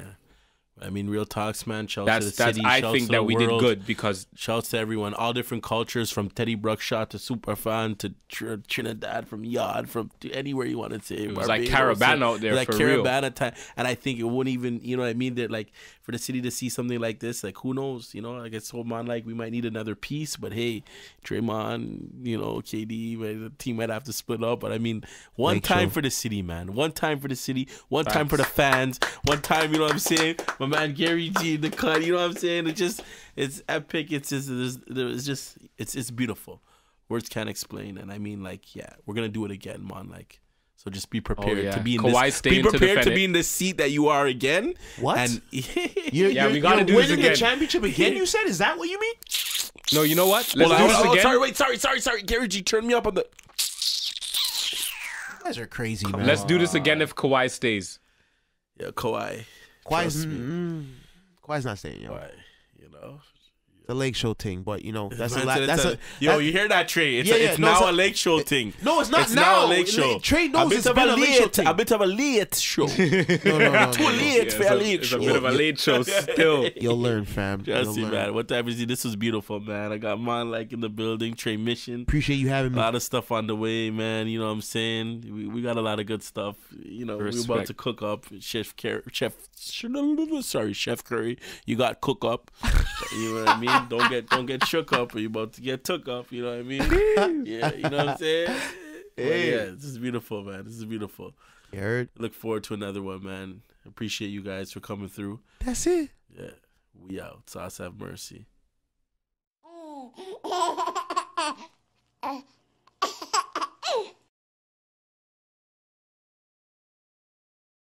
I mean, real talks, man. Shouts That's to the that's city. I shouts think that we world. did good because Shouts to everyone, all different cultures, from Teddy Bruckshot to Superfan to Tr- Trinidad, from Yard, from to anywhere you want to say. It was like Caribana out there like for real. Caribana time, and I think it wouldn't even, you know what I mean? That like for the city to see something like this, like who knows? You know, like it's so man, like we might need another piece, but hey, Draymond, you know, KD, the team might have to split up. But I mean, one Make time sure. for the city, man. One time for the city. One time for the fans. One time, you know what I'm saying? My man Gary G, the cut. You know what I'm saying? It just, it's epic. It's just, there's just, it's, it's beautiful. Words can't explain. And I mean, like, yeah, we're gonna do it again, man. Like, so just be prepared Oh, yeah. to be in Kawhi this. Be prepared to, defend be in the seat that you are again. What? And You're, Yeah, you're, we gotta you're do this winning again. the championship again. You said, is that what you mean? no, you know what? Let's Hold do on, this oh, again. sorry, wait, sorry, sorry, sorry. Gary G, turn me up on the. You guys are crazy, man. Let's do this again if Kawhi stays. Yeah, Kawhi. Kawhi's, Trust me. mm, Kawhi's not staying, yo. Kawhi. You know. The Lake Show thing, but you know that's a Man la- said that's it's a yo. that- you hear that, Tre? It's, Yeah, a, yeah, it's no, it's now a- a Lake Show thing. No, it's not It's now. now a Lake Show. Tre knows a bit it's of been a a Lake Show thing. a bit of a late show. No, no, no, no, Too no. late Yeah, for it's a a, late it's a bit of a late show still. You'll learn, fam. Trust You'll me, learn. man. What time is it? This was beautiful, man. I got mine like in the building. Tre Mission. Appreciate you having me. A lot of stuff on the way, man. You know what I'm saying? We, we got a lot of good stuff. You know, we're about to cook up. Chef Car- Chef sorry, Chef Curry. You got cook up. you know what I mean? Don't get don't get shook up or you about to get took up. You know what I mean? Yeah, you know what I'm saying? But Hey. yeah, this is beautiful, man. This is beautiful. You heard? Look forward to another one, man. Appreciate you guys for coming through. That's it. Yeah, we out. Sauce have mercy.